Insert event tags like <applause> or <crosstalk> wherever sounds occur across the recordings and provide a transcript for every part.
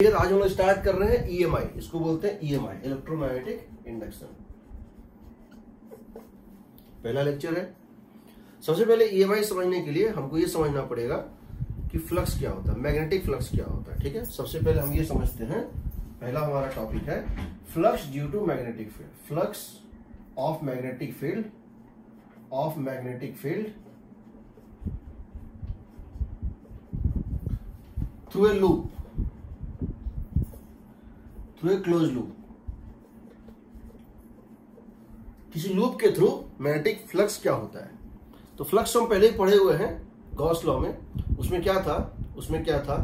फिर आज हम लोग स्टार्ट कर रहे हैं ईएमआई e इसको बोलते हैं ईएमआई इलेक्ट्रोमैग्नेटिक इंडक्शन पहला लेक्चर है। सबसे पहले ईएमआई e समझने के लिए हमको ये समझना पड़ेगा कि फ्लक्स क्या होता है मैग्नेटिक फ्लक्स क्या होता है, ठीक है? सबसे पहले हम ये समझते हैं। पहला हमारा टॉपिक है flux due to magnetic field flux of magnetic field of magnetic field through a loop through a close loop किसी लूप के थ्रू मैग्नेटिक फ्लक्स क्या होता है? तो फ्लक्स हम पहले ही पढ़े हुए हैं गॉस लॉ में। उसमें क्या था? उसमें क्या था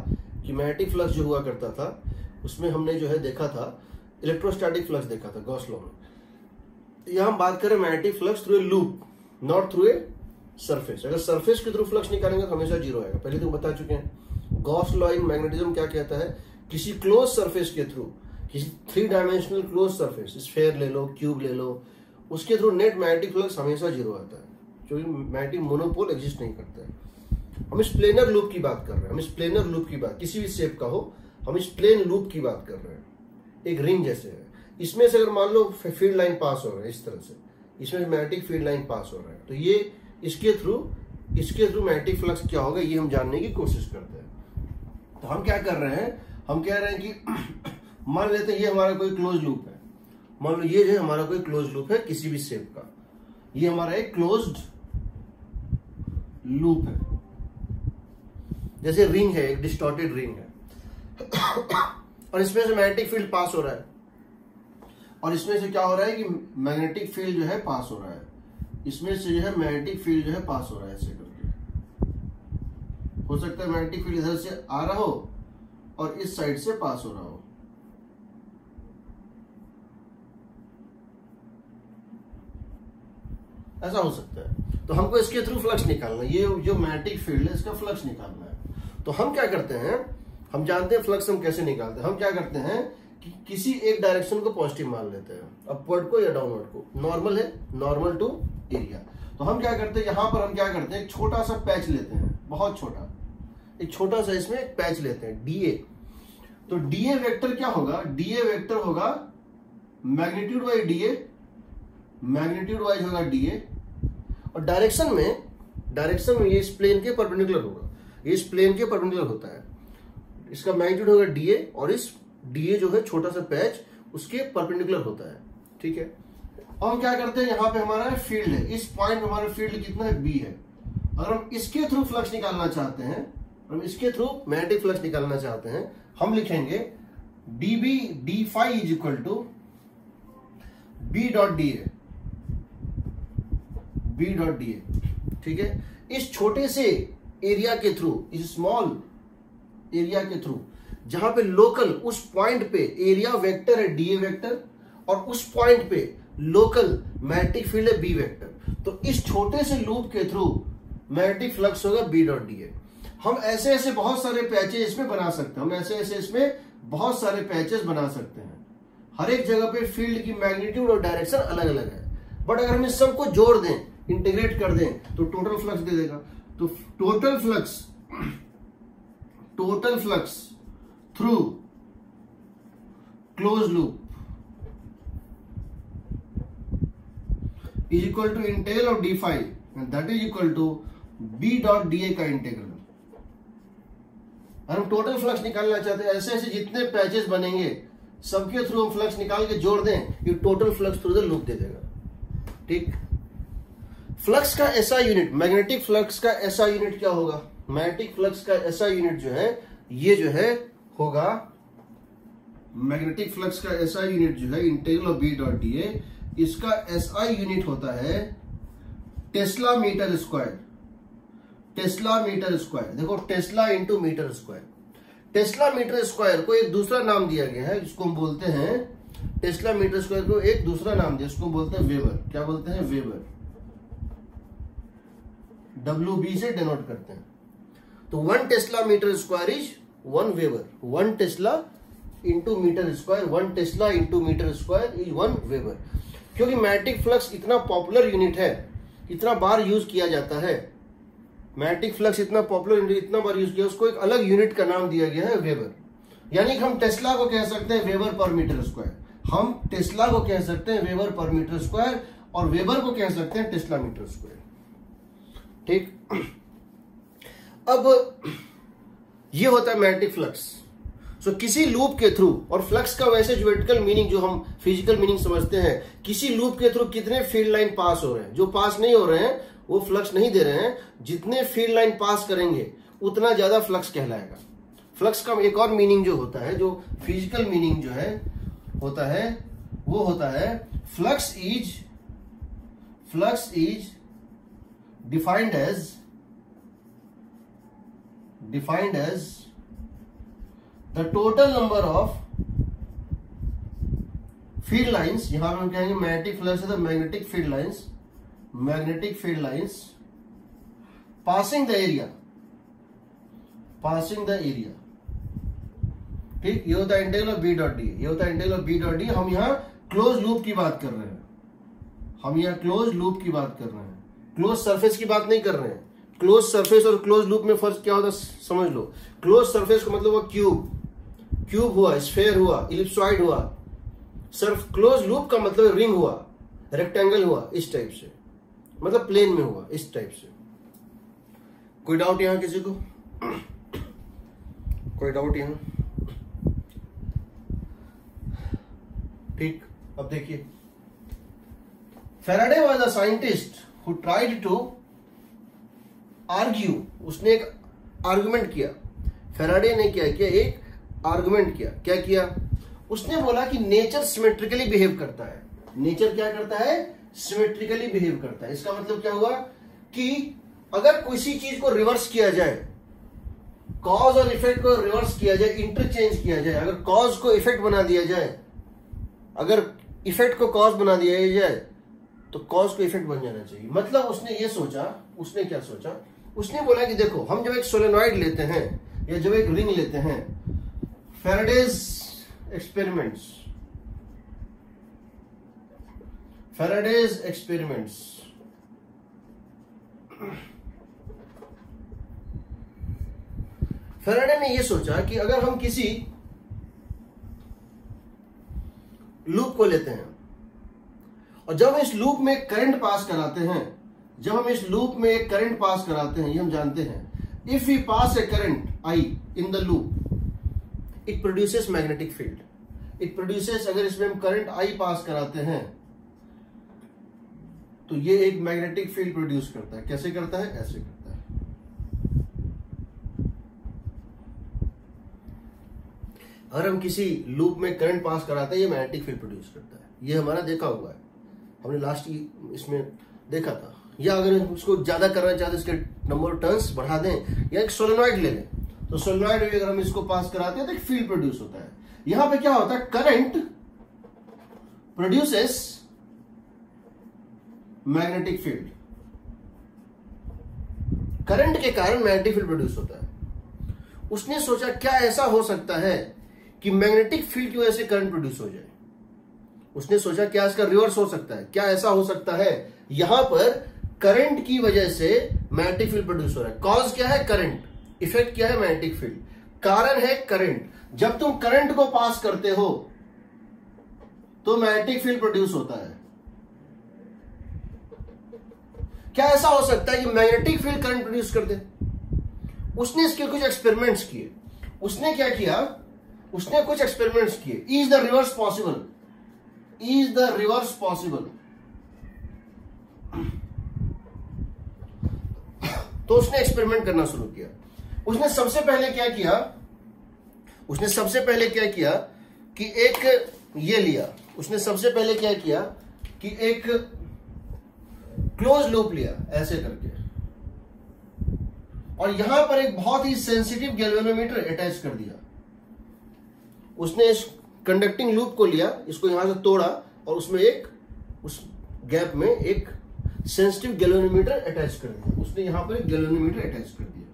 कि मैग्नेटिक फ्लक्स जो हुआ करता था, उसमें हमने जो है देखा था इलेक्ट्रोस्टैटिक फ्लक्स देखा था गॉस लॉ में। यहाँ हम बात करें magnetic flux through a loop not through a surface अगर सरफेस के थ्रू फ्लक्स निकालेंगे तो हमेशा ज़ीरो आएगा। पहले तो बता चुके हैं। गॉस लॉ इन मैग्नेटिज्म क्या कहता है? किसी क्लोज सरफेस के थ्रू किसी three dimensional close surface sphere ले लो क्यूब ले लो, उसके थ्रू नेट मैग्नेटिक फ्लक्स हमेशा ज़ीरो आता है, क्योंकि मैग्नेटिक मोनोपोल एग्जिस्ट नहीं करता है। हम इस प्लेनर लूप की बात कर रहे हैं, हम इस प्लेनर लूप की बात, किसी भी शेप का हो, हम इस प्लेन लूप की बात कर रहे हैं। एक रिंग जैसे है। इसमें से अगर मान लो फ़ील्ड लाइन पास हो रहा है, इस तरह से, इसमें मैग्नेटिक फ़ील्ड लाइन पास हो रहा है तो ये इसके थ्रू इसके थ्रू मैग्नेटिक फ्लक्स क्या होगा, ये हम जानने की कोशिश करते हैं। तो हम क्या कर रहे हैं, हम कह रहे हैं कि मान लेते हैं ये हमारा कोई क्लोज लूप है। मान लो ये जो है हमारा कोई क्लोज लूप है किसी भी शेप का। ये हमारा एक क्लोज लूप है। जैसे रिंग है, एक डिस्टॉर्टेड रिंग है। और इसमें से मैग्नेटिक फ़ील्ड पास हो रहा है। और इसमें से क्या हो रहा है कि मैग्नेटिक फ़ील्ड जो है पास हो रहा है। इसमें से जो है मैग्नेटिक फ़ील्ड जो है पास हो रहा है ऐसे करके। हो सकता है मैग्नेटिक फ़ील्ड इधर से आ रहा हो और इस साइड से पास हो रहा हो। ऐसा हो सकता है। तो हमको इसके थ्रू फ्लक्स निकालना ये, जो मैग्नेटिक फ़ील्ड है, इसका फ्लक्स निकालना है। तो हम क्या करते हैं? हम जानते हैं फ्लक्स हम कैसे निकालते हैं। हम क्या करते हैं कि किसी एक डायरेक्शन को पॉजिटिव मान लेते हैं अपवर्ड को या डाउनवर्ड को। नॉर्मल है नॉर्मल टू एरिया तो हम क्या करते हैं? यहाँ पर हम क्या करते हैं? एक छोटा सा पैच लेते हैं। बहुत छोटा। एक छोटा सा इसमें एक पैच लेते हैं डीए तो डीए वेक्टर क्या होगा? डीए वेक्टर होगा magnitude wise D A magnitude wise होगा डीए और डायरेक्शन में डायरेक्शन में ये इस प्लेन के परपेंडिकुलर होगा। ये इस प्लेन के परपेंडिकुलर होता है। इसका मैग्नीट्यूड होगा डीए और इस डीए जो है छोटा सा पैच, उसके परपेंडिकुलर होता है। ठीक है? अब हम क्या करते हैं? यहाँ पे हमारा फ़ील्ड है। इस पॉइंट हमारा फ़ील्ड कितना है? बी है। अगर हम इसके थ्रू फ्लक्स निकालना चाहते हैं, हम इसके थ्रू मैग्नेटिक फ्लक्स निकालना चाहते हैं, हम लिखेंगे D B D phi is equal to B dot D A B dot D A ठीक है? इस छोटे से एरिया के थ्रू इस स्मॉल एरिया के थ्रू जहाँ पे लोकल उस पॉइंट पे एरिया वेक्टर है डीए वेक्टर और उस पॉइंट पे लोकल मैग्नेटिक फ़ील्ड है बी वेक्टर तो इस छोटे से लूप के थ्रू मैग्नेटिक फ्लक्स होगा बी डॉट डी ए हम ऐसे ऐसे बहुत सारे पैचेज इसमें बना सकते हैं। हम ऐसे ऐसे इसमें बहुत सारे पैचेस बना सकते हैं। हर एक जगह पे फ़ील्ड की मैग्नीट्यूड और डायरेक्शन अलग अलग है। बट अगर हम इस सबको जोड़ दें इंटीग्रेट कर दें तो टोटल फ्लक्स दे देगा। तो total flux total flux through close loop is equal to integral of D phi that is equal to B dot D A का इंटेग्रल हम टोटल फ्लक्स निकालना चाहते हैं ऐसे ऐसे जितने पैचेस बनेंगे, सबके थ्रू हम फ्लक्स निकाल के जोड़ दें, ये total flux through the loop दे देगा। ठीक? फ्लक्स का ऐसा यूनिट मैग्नेटिक फ्लक्स का ऐसा यूनिट क्या होगा? मैग्नेटिक फ्लक्स का ऐसा यूनिट जो है, ये जो है होगा मैग्नेटिक फ्लक्स का ऐसा यूनिट जो है integral of B dot D A इसका एसआई यूनिट होता है tesla metre square tesla metre square देखो tesla into metre square tesla metre square को एक दूसरा नाम दिया गया है जिसको हम बोलते हैं टेस्ला मीटर स्क्वायर को एक दूसरा नाम दिया उसको बोलते हैं वेबर क्या बोलते हैं? वेबर डब्ल्यू बी से डिनोट करते हैं। तो one tesla metre square is one weber one tesla into metre square one tesla into metre square is one weber क्योंकि मैग्नेटिक फ्लक्स इतना पॉपुलर यूनिट है, इतना बार यूज़ किया जाता है। मैग्नेटिक फ्लक्स इतना पॉपुलर यूनिट इतना बार यूज़ किया, उसको एक अलग यूनिट का नाम दिया गया है वेबर यानी कि हम टेस्ला को कह सकते हैं वेबर पर मीटर स्क्वायर हम टेस्ला को कह सकते हैं वेबर पर मीटर स्क्वायर और वेबर को कह सकते हैं टेस्ला मीटर स्क्वायर ठीक? अब ये होता है मैग्नेटिक फ्लक्स सो किसी लूप के थ्रू और फ्लक्स का वैसे ज्योमेट्रिकल मीनिंग जो हम फ़िज़िकल मीनिंग समझते हैं, किसी लूप के थ्रू कितने फ़ील्ड लाइन पास हो रहे हैं? जो पास नहीं हो रहे हैं, वो फ्लक्स नहीं दे रहे हैं। जितने फ़ील्ड लाइन पास करेंगे, उतना ज़्यादा फ्लक्स कहलाएगा। फ्लक्स का एक और मीनिंग जो होता है, जो फ़िज़िकल मीनिंग जो है, होता है, वो होता है flux is flux is defined as defined as the total number of field lines यहाँ हम कहेंगे magnetic flux the magnetic field lines magnetic field lines passing the area passing the area ठीक? ये होता है integral of B dot D ये होता है integral of B dot D हम यहाँ क्लोज लूप की बात कर रहे हैं। हम यहाँ क्लोज लूप की बात कर रहे हैं। क्लोज सरफेस की बात नहीं कर रहे हैं। क्लोज सरफेस और क्लोज लूप में फ़र्क क्या होता है समझ लो। क्लोज सरफेस का मतलब वो क्यूब। क्यूब हुआ, स्फेयर हुआ, इलिप्सॉइड हुआ। सर्फ, क्लोज लूप का मतलब रिंग हुआ, रेक्टेंगल हुआ, इस टाइप से। मतलब प्लेन में हुआ, इस टाइप से। कोई डाउट यहाँ किसी को? कोई डाउट यहाँ? ठीक, अब देखिए। Faraday was a scientist who tried to argue उसने एक आर्गुमेंट किया। फेराडे ने क्या किया? एक आर्गुमेंट किया। क्या किया? उसने बोला कि नेचर सिमेट्रिकली बिहेव करता है। नेचर क्या करता है? सिमेट्रिकली बिहेव करता है। इसका मतलब क्या हुआ? कि अगर किसी चीज़ को रिवर्स किया जाए कॉज और इफ़ेक्ट को रिवर्स किया जाए इंटरचेंज किया जाए, अगर कॉज को इफ़ेक्ट बना दिया जाए, अगर इफ़ेक्ट को कॉज बना दिया जाए तो कॉज को इफ़ेक्ट बन जाना चाहिए। मतलब उसने ये सोचा, उसने क्या सोचा? उसने बोला कि देखो, हम जब एक सोलेनॉइड लेते हैं, या जब एक रिंग लेते हैं Faraday's experiments Faraday's experiments Faraday ने यह सोचा कि अगर हम किसी लूप को लेते हैं और जब हम इस लूप में करंट पास कराते हैं, जब हम इस लूप में एक करंट पास कराते हैं, ये हम जानते हैं। If we pass a current I in the loop it produces magnetic field it produces अगर इसमें हम करंट आई पास कराते हैं तो ये एक मैग्नेटिक फ़ील्ड प्रोड्यूस करता है। कैसे करता है? ऐसे करता है। अगर हम किसी लूप में करंट पास कराते हैं, ये मैग्नेटिक फ़ील्ड प्रोड्यूस करता है। ये हमारा देखा हुआ है। हमने लास्ट इसमें देखा था। या अगर उसको ज़्यादा करना चाहते इसके नंबर टर्न्स बढ़ा दें, या एक सोलेनॉइड ले लें तो सोलेनॉइड अगर हम इसको पास कराते हैं तो एक फ़ील्ड प्रोड्यूस होता है। यहाँ पे क्या होता है? Current produces magnetic field current के कारण मैग्नेटिक फ़ील्ड प्रोड्यूस होता है। उसने सोचा, क्या ऐसा हो सकता है कि मैग्नेटिक फ़ील्ड की वजह से करंट प्रोड्यूस हो जाए? उसने सोचा, क्या इसका रिवर्स हो सकता है? क्या ऐसा हो सकता है? यहाँ पर करंट की वजह से मैग्नेटिक फ़ील्ड प्रोड्यूस हो रहा है। कॉज क्या है? करंट इफ़ेक्ट क्या है? मैग्नेटिक फ़ील्ड कारण है करंट जब तुम करंट को पास करते हो तो मैग्नेटिक फ़ील्ड प्रोड्यूस होता है। क्या ऐसा हो सकता है कि मैग्नेटिक फ़ील्ड करंट प्रोड्यूस कर दे? उसने इसके कुछ एक्सपेरिमेंट्स किए। उसने क्या किया? उसने कुछ एक्सपेरिमेंट्स किए। Is the reverse possible is the reverse possible तो उसने एक्सपेरिमेंट करना शुरू किया। उसने सबसे पहले क्या किया? उसने सबसे पहले क्या किया कि एक ये लिया। उसने सबसे पहले क्या किया कि एक क्लोज लूप लिया, ऐसे करके। और यहाँ पर एक बहुत ही सेंसिटिव गैल्वेनोमीटर अटैच कर दिया। उसने इस कंडक्टिंग लूप को लिया, इसको यहाँ से तोड़ा और उसमें एक, उस गैप में एक सेंसिटिव गैलोनोमीटर अटैच कर दिया। उसने यहाँ पर एक गैलोनोमीटर अटैच कर दिया।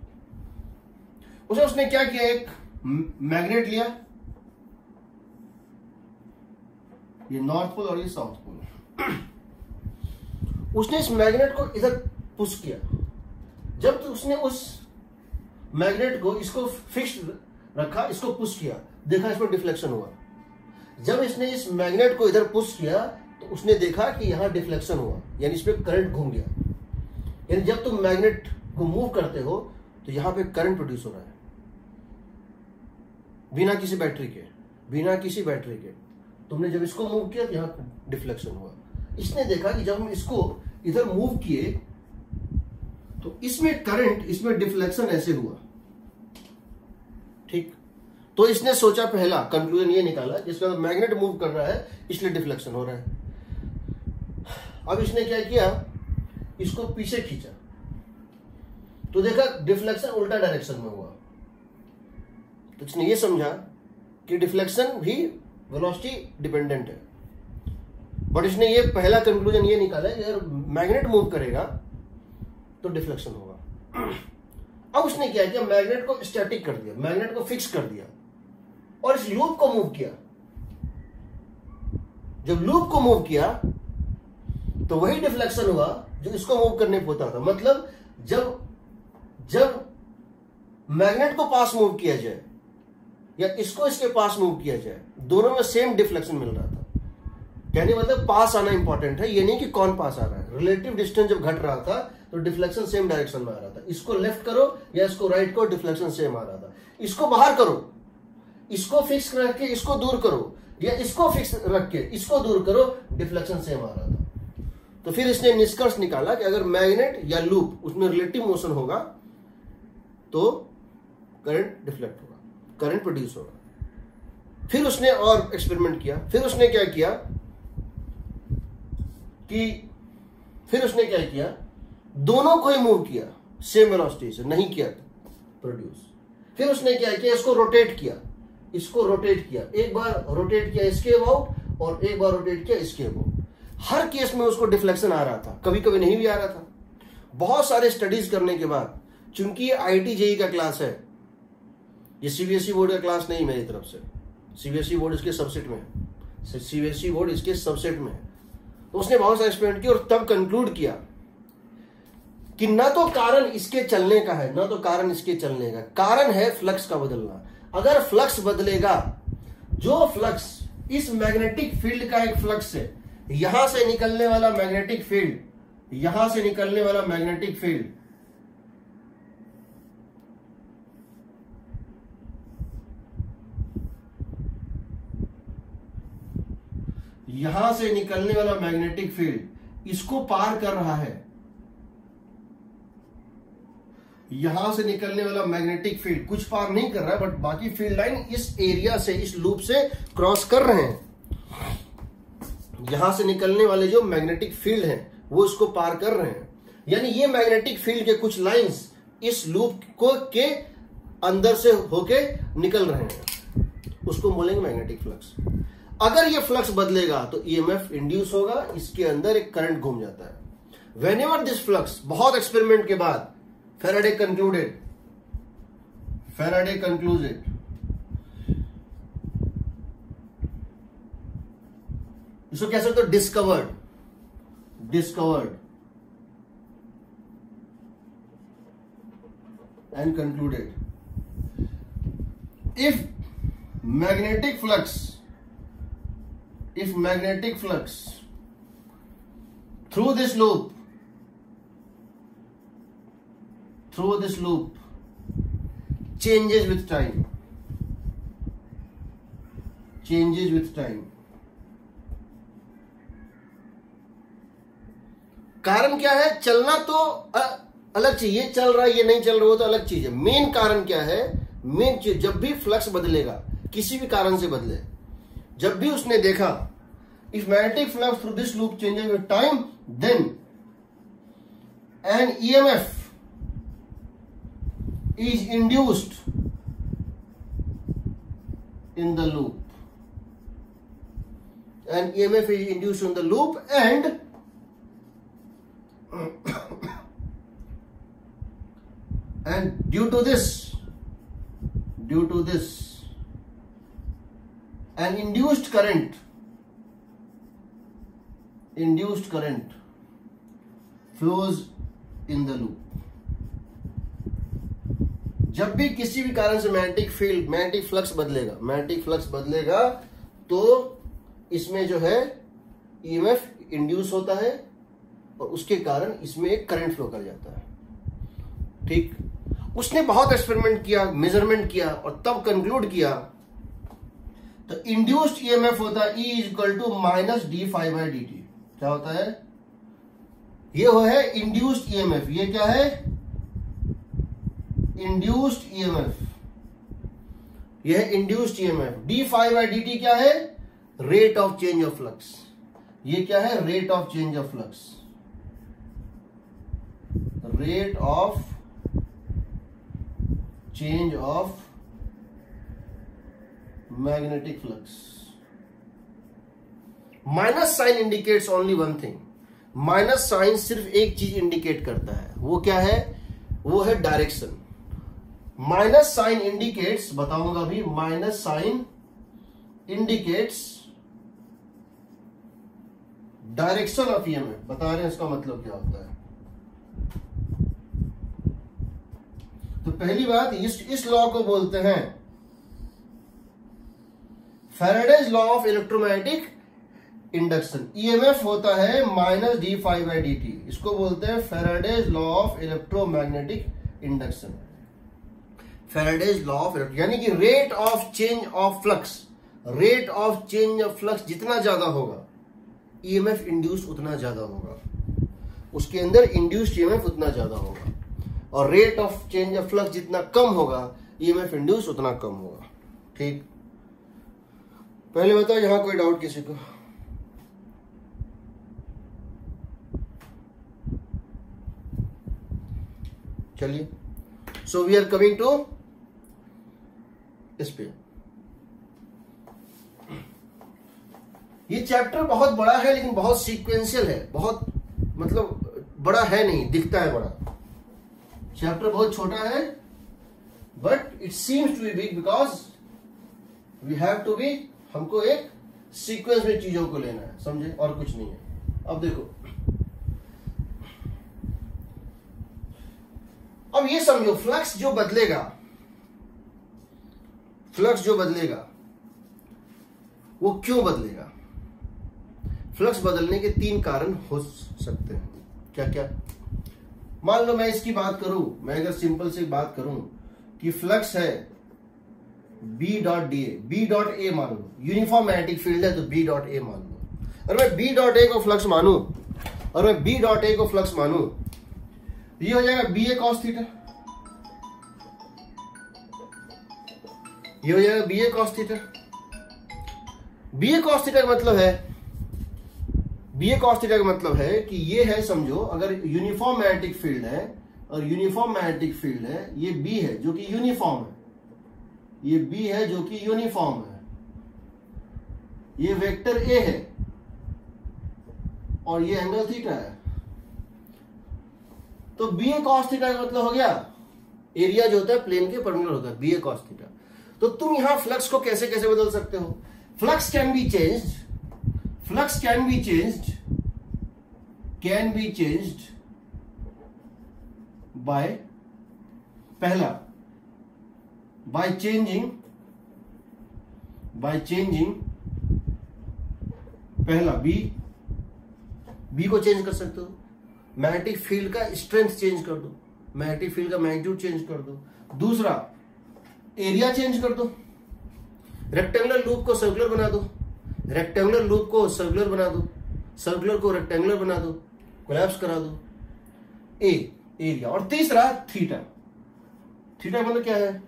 उसे उसने क्या किया? एक मैग्नेट लिया। ये नॉर्थ पोल और ये साउथ पोल <clears throat> उसने इस मैग्नेट को इधर पुश किया। जब तो उसने उस मैग्नेट को, इसको फिक्स रखा, इसको पुश किया, देखा इसमें डिफ्लेक्शन हुआ। जब इसने इस मैग्नेट को इधर पुश किया तो उसने देखा कि यहाँ डिफ्लेक्शन हुआ, यानी इसमें करंट घूम गया। यानी जब तुम मैग्नेट को मूव करते हो तो यहाँ पे करंट प्रोड्यूस हो रहा है। बिना किसी बैटरी के, बिना किसी बैटरी के। तुमने जब इसको मूव किया तो यहाँ डिफ्लेक्शन हुआ। इसने देखा कि जब हम इसको इधर मूव किए तो इसमें करंट इसमें डिफ्लेक्शन ऐसे हुआ। ठीक? तो इसने सोचा पहला कंक्लूजन ये निकाला जिसका मैग्नेट मूव कर रहा है, इसलिए डिफ्लेक्शन हो रहा है। अब इसने क्या किया? इसको पीछे खींचा। तो देखा डिफ्लेक्शन उल्टा डायरेक्शन में हुआ। तो इसने ये समझा कि डिफ्लेक्शन भी वेलोसिटी डिपेंडेंट है। बट इसने ये पहला कंक्लूजन ये निकाला कि अगर मैग्नेट मूव करेगा तो डिफ्लेक्शन होगा। अब उसने क्या किया? मैग्नेट को स्टैटिक कर दिया। मैग्नेट को फिक्स कर दिया। और इस लूप को मूव किया। जब लूप को मूव किया तो वही डिफ्लेक्शन हुआ जो इसको मूव करने होता था। मतलब जब जब मैग्नेट को पास मूव किया जाए, या इसको इसके पास मूव किया जाए, दोनों में सेम डिफ्लेक्शन मिल रहा था। कहने मतलब पास आना इंपॉर्टेंट है, ये नहीं कि कौन पास आ रहा है। रिलेटिव डिस्टेंस जब घट रहा था तो डिफ्लेक्शन सेम डायरेक्शन में आ रहा था। इसको लेफ़्ट करो, या इसको राइट करो डिफ्लेक्शन सेम आ रहा था। इसको बाहर करो। इसको फिक्स रख के इसको दूर करो। या इसको फिक्स रख के इसको दूर करो डिफ्लेक्शन सेम आ रहा था। तो फिर इसने निष्कर्ष निकाला कि अगर मैग्नेट या लूप उसमें रिलेटिव मोशन होगा तो करंट डिफ्लेक्ट होगा करंट प्रोड्यूस होगा। फिर उसने और एक्सपेरिमेंट किया। फिर उसने क्या किया कि फिर उसने क्या किया? दोनों को ही मूव किया। सेम वेलोसिटी से, नहीं किया प्रोड्यूस फिर उसने क्या किया? इसको रोटेट किया। इसको रोटेट किया। एक बार रोटेट किया इसके अबाउट और एक बार रोटेट किया इसके अबाउट हर केस में उसको डिफ्लेक्शन आ रहा था। कभी कभी नहीं भी आ रहा था। बहुत सारे स्टडीज़ करने के बाद, चूँकि ये आई जेई का क्लास है, ये सीबीएसई बोर्ड का क्लास नहीं मेरी तरफ़ से। सीबीएसई बोर्ड इसके सबसेट में है। सीबीएसई बोर्ड इसके सबसेट में है। तो उसने बहुत सारे एक्सपेरिमेंट किया और तब कंक्लूड किया कि ना तो कारण इसके चलने का है, ना तो कारण इसके चलने का। कारण है फ्लक्स का बदलना। अगर फ्लक्स बदलेगा, जो फ्लक्स इस मैग्नेटिक फ़ील्ड का एक फ्लक्स है, यहाँ से निकलने वाला मैग्नेटिक फ़ील्ड, यहाँ से निकलने वाला मैग्नेटिक फ़ील्ड, यहाँ से निकलने वाला मैग्नेटिक फ़ील्ड इसको पार कर रहा है। यहाँ से निकलने वाला मैग्नेटिक फ़ील्ड कुछ पार नहीं कर रहा है बट बाकी फ़ील्ड लाइन इस एरिया से, इस लूप से क्रॉस कर रहे हैं। यहाँ से निकलने वाले जो मैग्नेटिक फ़ील्ड हैं, वो इसको पार कर रहे हैं। यानी ये मैग्नेटिक फ़ील्ड के कुछ लाइंस इस लूप को, के अंदर से होके निकल रहे हैं। उसको बोलेंगे मैग्नेटिक फ्लक्स अगर ये फ्लक्स बदलेगा तो ईएमएफ इंड्यूस होगा, इसके अंदर एक करंट घूम जाता है। वेन एवर दिस फ्लक्स बहुत एक्सपेरिमेंट के बाद फेराडे कंक्लूडेड फेराडे कंक्लूडेड इसको कह सकते हो discovered discovered and concluded if magnetic flux if magnetic flux through this loop through this loop, changes with time. Changes with time. कारण क्या है? चलना तो अलग चीज़, ये चल रहा है, ये नहीं चल रहा हो तो अलग चीज़ है। मेन कारण क्या है? मेन चीज़, जब भी फ्लक्स बदलेगा, किसी भी कारण से बदले, जब भी उसने देखा if magnetic flux through this loop changes with time then an EMF is induced in the loop. And EMF is induced in the loop and and due to this due to this an induced current induced current flows in the loop. जब भी किसी भी कारण से magnetic field magnetic flux बदलेगा magnetic flux बदलेगा तो इसमें जो है ईएमएफ इंड्यूस होता है और उसके कारण इसमें एक करंट फ्लो कर जाता है। ठीक? उसने बहुत एक्सपेरिमेंट किया मेज़रमेंट किया और तब कंक्लूड किया तो इंड्यूस्ड ईएमएफ होता है E is equal to minus D phi by D T क्या होता है? ये हो है इंड्यूस्ड ईएमएफ ये क्या है? इंड्यूस्ड ईएमएफ यह है induced EMF d phi by d t क्या है? Rate of change of flux ये क्या है? Rate of change of flux rate of change of magnetic flux minus sign indicates only one thing minus sign सिर्फ़ एक चीज़ indicate करता है। वो क्या है? वो है डायरेक्शन माइनस साइन इंडिकेट्स, बताऊँगा अभी, minus sign indicates direction of EMF. बता रहे हैं इसका मतलब क्या होता है? तो पहली बात, इस इस लॉ को बोलते हैं Faraday's law of electromagnetic induction EMF होता है minus d phi by d t इसको बोलते हैं Faraday's law of electromagnetic induction Faraday's law of यानी कि rate of change of flux rate of change of flux जितना ज़्यादा होगा ईएमएफ e इंड्यूस उतना ज़्यादा होगा, उसके अंदर इंड्यूस्ड ईएमएफ उतना ज़्यादा होगा, और rate of change of flux जितना कम होगा ईएमएफ e इंड्यूस उतना कम होगा, ठीक? पहले बताओ यहाँ कोई डाउट किसी को? चलिए so we are coming to इस पे। ये चैप्टर बहुत बड़ा है, लेकिन बहुत सीक्वेंशियल है। बहुत मतलब बड़ा है नहीं, दिखता है बड़ा। चैप्टर बहुत छोटा है but it seems to be big because we have to be हमको एक सीक्वेंस में चीज़ों को लेना है, समझे? और कुछ नहीं है। अब देखो। अब ये समझो फ्लक्स जो बदलेगा फ्लक्स जो बदलेगा, वो क्यों बदलेगा? फ्लक्स बदलने के तीन कारण हो सकते हैं। क्या क्या मान लो मैं इसकी बात करूँ, मैं अगर सिंपल से बात करूँ कि फ्लक्स है B dot d A B dot A मान लो। यूनिफॉर्म मैग्नेटिक फ़ील्ड है तो बी डॉट ए मान लो। और मैं बी डॉट ए को फ्लक्स मानू और मैं बी डॉट ए को फ्लक्स मानू, ये हो जाएगा बी ए कॉस थीटा ये हो जाएगा B A cos theta B A cos का मतलब है बी ए कॉस का मतलब है कि ये है, समझो, अगर यूनिफॉर्म मैग्नेटिक फ़ील्ड है, और यूनिफॉर्म मैग्नेटिक फ़ील्ड है, ये बी है, जो कि यूनिफॉर्म है। ये बी है, जो कि यूनिफॉर्म है। ये वेक्टर ए है, और ये एंगल थीटा है। तो बी ए कॉस थीटा का मतलब हो गया एरिया जो होता है प्लेन के परमिनल होता है बी ए कॉस थीटा तो तुम यहाँ फ्लक्स को कैसे कैसे बदल सकते हो? Flux can be changed flux can be changed. Can be changed by पहला बाय चेंजिंग बाय चेंजिंग पहला बी बी को चेंज कर सकते हो। मैग्नेटिक फ़ील्ड का स्ट्रेंथ चेंज कर दो। मैग्नेटिक फ़ील्ड का मैग्नीट्यूड चेंज कर दो। दूसरा एरिया चेंज कर दो। रेक्टेंगुलर लूप को सर्कुलर बना दो। रेक्टेंगुलर लूप को सर्कुलर बना दो। सर्कुलर को रेक्टेंगुलर बना दो। कोलैप्स करा दो। ए एरिया और तीसरा थीटा थीटा मतलब क्या है?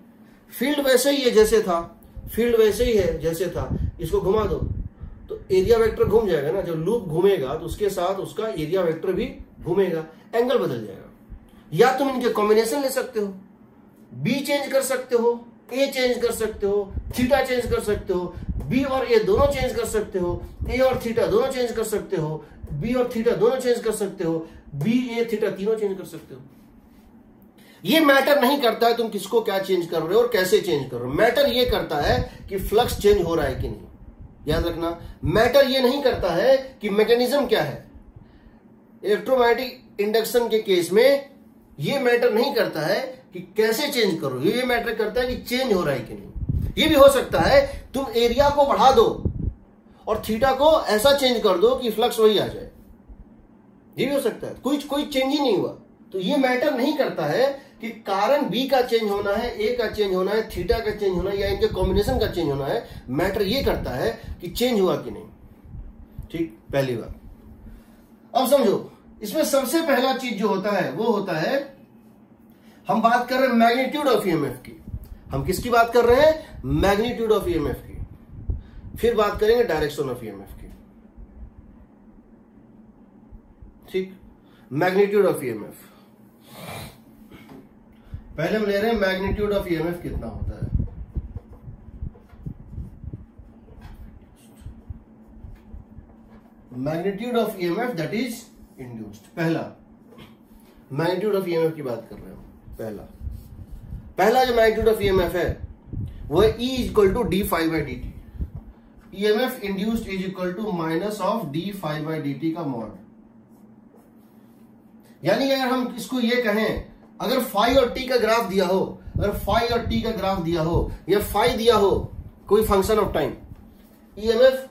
फ़ील्ड वैसे ही है जैसे था। फ़ील्ड वैसे ही है जैसे था। इसको घुमा दो। तो एरिया वेक्टर घूम जाएगा ना। जब लूप घूमेगा तो उसके साथ उसका एरिया वेक्टर भी घूमेगा। एंगल बदल जाएगा। या तुम इनके कॉम्बिनेशन ले सकते हो। बी चेंज कर सकते हो। ए चेंज कर सकते हो थीटा चेंज कर सकते हो बी और ए दोनों चेंज कर सकते हो ए और थीटा दोनों चेंज कर सकते हो बी और थीटा दोनों चेंज कर सकते हो बी ए थीटा तीनों चेंज कर सकते हो। ये मैटर नहीं करता है तुम किसको क्या चेंज कर रहे हो और कैसे चेंज कर रहे हो। मैटर ये करता है कि फ्लक्स चेंज हो रहा है कि नहीं। याद रखना मैटर ये नहीं करता है कि मैकेनिज्म क्या है। इलेक्ट्रोमैटिक इंडक्शन के केस में ये मैटर नहीं करता है कि कैसे चेंज करो? ये मैटर करता है कि चेंज हो रहा है कि नहीं। ये भी हो सकता है, तुम एरिया को बढ़ा दो और थीटा को ऐसा चेंज कर दो कि फ्लक्स वही आ जाए। ये भी हो सकता है। कोई कोई चेंज ही नहीं हुआ। तो ये मैटर नहीं करता है कि कारण बी का चेंज होना है ए का चेंज होना है थीटा का चेंज होना है, या इनके कॉम्बिनेशन का चेंज होना है। मैटर ये करता है कि चेंज हुआ कि नहीं। ठीक, पहली बार अब समझो, इसमें सबसे पहला चीज़ जो होता है, वो होता है हम बात कर रहे हैं मैग्नीट्यूड ऑफ़ ईएमएफ की। हम किसकी बात कर रहे हैं? मैग्नीट्यूड ऑफ़ ईएमएफ की। फिर बात करेंगे डायरेक्शन ऑफ़ ईएमएफ की। ठीक? मैग्नीट्यूड ऑफ़ ईएमएफ पहले हम ले रहे हैं मैग्नीट्यूड ऑफ़ ईएमएफ कितना होता है। Magnitude of EMF that is induced पहला, मैग्नीट्यूड ऑफ़ ईएमएफ की बात कर रहे हो। पहला। पहला जो मैग्नीट्यूड ऑफ़ ईएमएफ है, वो है E equal to d phi by d t EMF induced is equal to minus of d phi by d t का मॉड यानी अगर हम इसको ये कहें, अगर फाइव और टी का ग्राफ दिया हो, अगर फाइव और टी का ग्राफ दिया हो, या फाइव दिया हो, कोई function of time EMF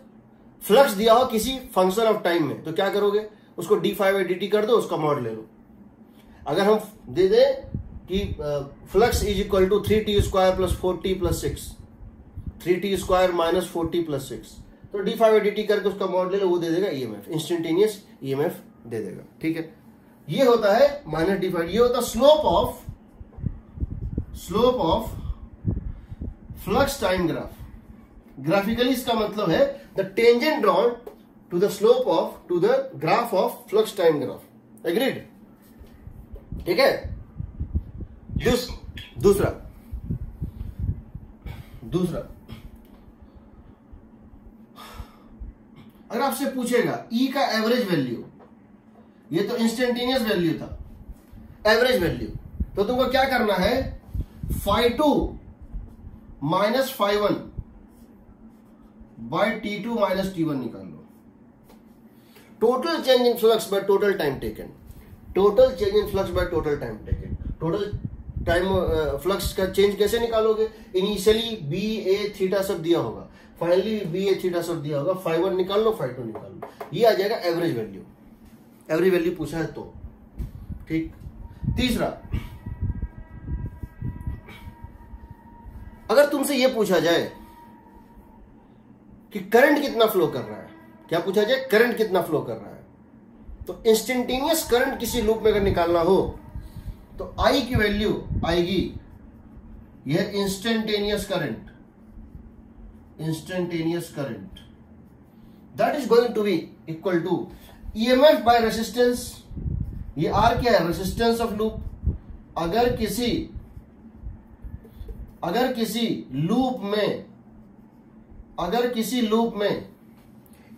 flux दिया हो किसी फ़ंक्शन ऑफ़ टाइम में तो क्या करोगे? उसको d phi by d t कर दो, उसका मॉड ले लो। अगर हम दे दे कि flux is equal to three t square plus four t plus six three t square minus four t plus six तो डी फाइव डी टी करके उसका मॉड ले लो, वो दे देगा ईएमएफ इंस्टेंटेनियस ईएमएफ दे देगा। ठीक है? ये होता है माइनस डी फाइव ये होता है slope of slope of flux time graph graphically इसका मतलब है the tangent drawn to the slope of to the graph of flux time graph agreed ठीक है? दूस, दूसरा। दूसरा। अगर आपसे पूछेगा ई e का एवरेज वैल्यू ये तो इंस्टेंटेनियस वैल्यू था। एवरेज वैल्यू तो तुमको क्या करना है? Phi two minus phi one by t two minus t one निकाल लो। Total change in flux by total time taken total change in flux by total time taken total time flux का change कैसे निकालोगे? Initially B A theta सब दिया होगा। Finally B A theta सब दिया होगा। फाइव वन निकाल लो फाइव टू निकाल। लो ये आ जाएगा एवरेज वैल्यू एवरेज वैल्यू पूछा है तो। ठीक? तीसरा। अगर तुमसे यह पूछा जाए कि करंट कितना फ्लो कर रहा है, क्या पूछा जाए? करंट कितना फ्लो कर रहा है। तो इंस्टेंटेनियस करंट किसी लूप में अगर निकालना हो तो आई की वैल्यू आएगी यह instantaneous current instantaneous current that is going to be equal to EMF by resistance ये आर क्या है? रेसिस्टेंस ऑफ़ लूप अगर किसी अगर किसी लूप में अगर किसी लूप में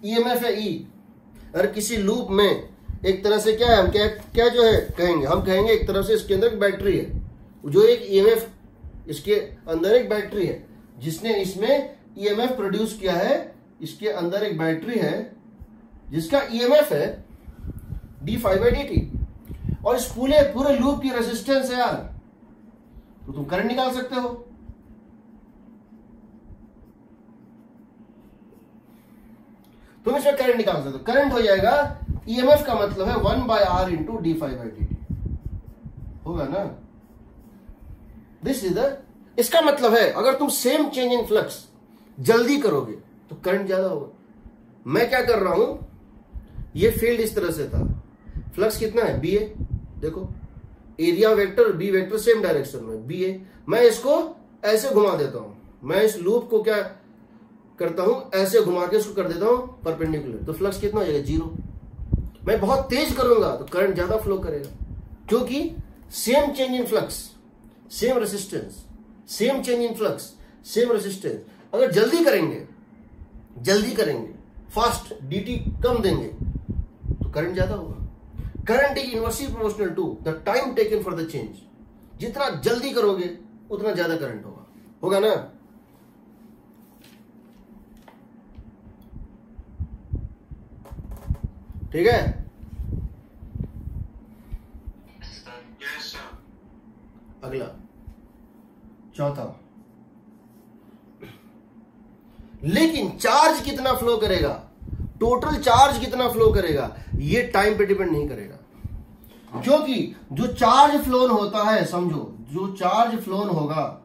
ईएमएफ है ई e, अगर किसी लूप में एक तरह से क्या है, हम क्या क्या जो है, कहेंगे, हम कहेंगे एक तरह से इसके अंदर बैटरी है। जो एक ईएमएफ e इसके अंदर एक बैटरी है। जिसने इसमें ईएमएफ e प्रोड्यूस किया है, इसके अंदर एक बैटरी है, जिसका ईएमएफ है डी फाइव बाई डी और इस पूरे पूरे लूप की रेजिस्टेंस है यार। तो तुम करंट निकाल सकते हो। तुम इसमें करंट निकाल सकते हो। करंट हो जाएगा ईएमएफ का मतलब है one by R into d phi by d होगा ना? दिस इज़ द इसका मतलब है, अगर तुम सेम चेंज इन फ्लक्स जल्दी करोगे तो करंट ज़्यादा होगा। मैं क्या कर रहा हूँ? ये फ़ील्ड इस तरह से था। फ्लक्स कितना है? बी ए देखो area vector B vector same direction में। बी ए मैं इसको ऐसे घुमा देता हूँ। मैं इस लूप को क्या करता हूँ? ऐसे घुमा के इसको कर देता हूँ परपेंडिकुलर तो फ्लक्स कितना हो जाएगा? ज़ीरो मैं बहुत तेज करूँगा तो करंट ज़्यादा फ्लो करेगा। क्योंकि same change in flux same resistance same change in flux same resistance अगर जल्दी करेंगे जल्दी करेंगे फास्ट डीटी कम देंगे तो करंट ज़्यादा होगा। Current is inversely proportional to the time taken for the change जितना जल्दी करोगे, उतना ज़्यादा करंट होगा। होगा ना? ठीक है? अगला। चौथा। लेकिन चार्ज कितना फ्लो करेगा? टोटल चार्ज कितना फ्लो करेगा? ये टाइम पे डिपेंड नहीं करेगा। क्योंकि जो चार्ज फ्लोन होता है, समझो, जो चार्ज फ्लोन होगा,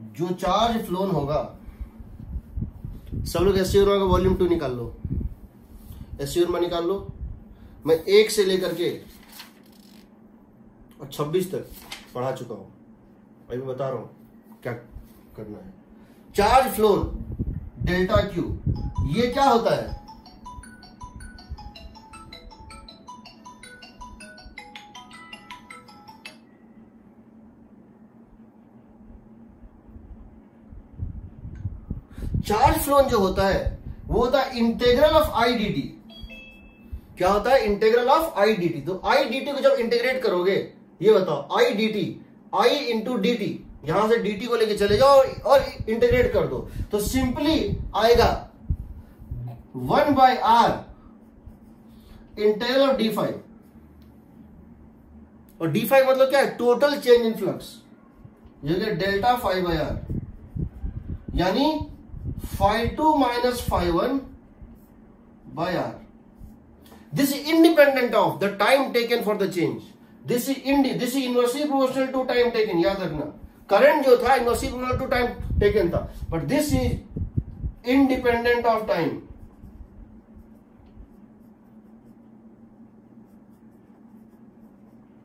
जो चार्ज फ्लोन होगा सब लोग एस का वॉल्यूम टू निकाल लो। एस में निकाल लो। मैं एक से लेकर के और छब्बीस तक पढ़ा चुका हूँ। अभी बता रहा हूँ क्या करना है। चार्ज फ्लोन डेल्टा क्यू ये क्या होता है? चार्ज फ्लोन जो होता है, वो होता है integral of I d t क्या होता है? Integral of I d t तो आई डी टी को जब इंटीग्रेट करोगे, ये बताओ I d t I into d t यहाँ से डी टी को लेके चले जाओ और इंटीग्रेट कर दो। तो सिंपली आएगा one by R integral of d phi और डी फाइव मतलब क्या है? Total change in flux delta phi by R यानी phi 2 minus phi 1 by r. This is independent of the time taken for the change. This is indi this is inversely proportional to time taken. याद रखना current जो था inversely proportional to time taken था but this is independent of time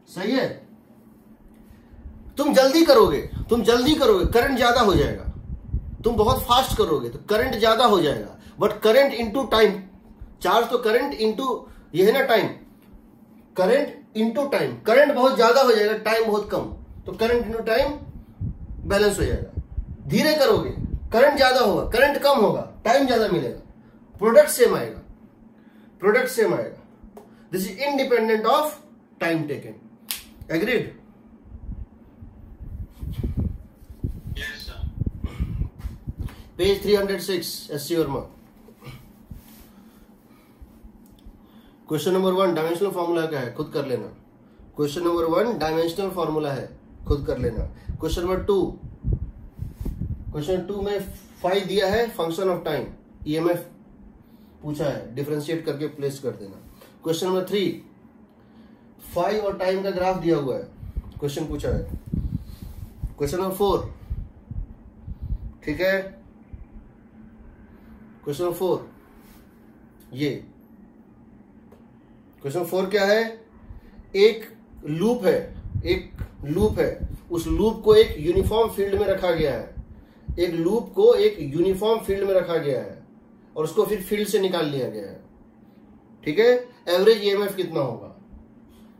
सही है तुम जल्दी करोगे तुम जल्दी करोगे करंट ज़्यादा हो जाएगा तुम बहुत फास्ट करोगे तो करंट ज़्यादा हो जाएगा। But current into time charge तो करंट इंटू ये है ना time current into time current बहुत ज़्यादा हो जाएगा टाइम बहुत कम। तो करंट इंटू टाइम बैलेंस हो जाएगा। धीरे करोगे करंट ज़्यादा होगा करंट कम होगा टाइम ज़्यादा मिलेगा। प्रोडक्ट सेम आएगा। प्रोडक्ट सेम आएगा। This is independent of time taken agreed page 306 SC Verma question number one dimensional formula क्या है? खुद कर लेना. Question number one dimensional formula है. खुद कर लेना. Question number two question two में फाइव दिया है फ़ंक्शन ऑफ़ टाइम ईएमएफ पूछा है डिफ्रेंशिएट करके प्लेस कर देना. क्वेश्चन नंबर थ्री फाइव और टाइम का ग्राफ दिया हुआ है. क्वेश्चन पूछा है. क्वेश्चन नंबर फोर ठीक है? Question number four. ये। क्वेश्चन फोर क्या है? एक लूप है, एक लूप है। उस लूप को एक यूनिफॉर्म फ़ील्ड में रखा गया है। एक लूप को एक यूनिफॉर्म फ़ील्ड में रखा गया है और उसको फिर फ़ील्ड से निकाल लिया गया है। ठीक है? एवरेज ईएमएफ कितना होगा?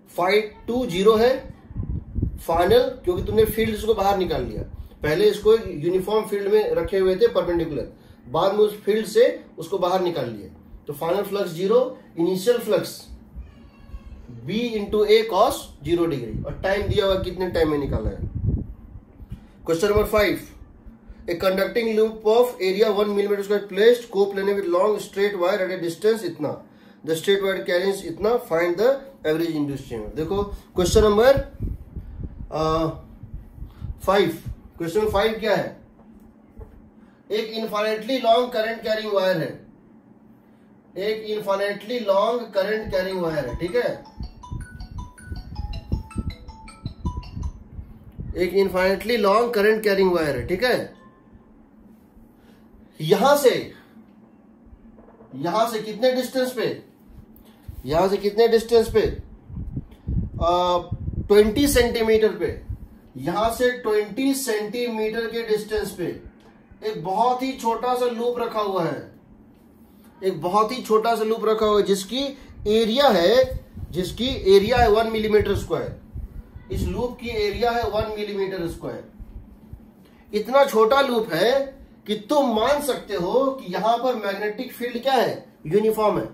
फाइव टू ज़ीरो है। फाइनल क्योंकि तुमने फ़ील्ड को बाहर निकाल लिया। पहले इसको यूनिफॉर्म फ़ील्ड में रखे हुए थे परपेंडिकुलर बाद में उस फ़ील्ड से उसको बाहर निकाल लिए। तो final flux zero initial flux B into A cos zero degree और टाइम दिया हुआ कितने टाइम में निकाला है? Question number five a conducting loop of area one millimetre square placed coplanar with long straight wire at a distance इतना। The straight wire carries इतना find the average induce chamber देखो question number five question five क्या है? एक infinitely long current carrying wire है। एक infinitely long current carrying wire है, ठीक है? एक infinitely long current carrying wire है, ठीक है? यहाँ से यहाँ से कितने डिस्टेंस पे? यहाँ से कितने डिस्टेंस पे? ट्वेंटी सेंटीमीटर पे। यहाँ से ट्वेंटी सेंटीमीटर के डिस्टेंस पे। एक बहुत ही छोटा सा लूप रखा हुआ है। एक बहुत ही छोटा सा लूप रखा हुआ है, जिसकी एरिया है, जिसकी एरिया है वन मिलीमीटर स्क्वायर। इस लूप की एरिया है वन मिलीमीटर स्क्वायर। इतना छोटा लूप है कि तुम मान सकते हो कि यहाँ पर मैग्नेटिक फ़ील्ड क्या है? यूनिफॉर्म है।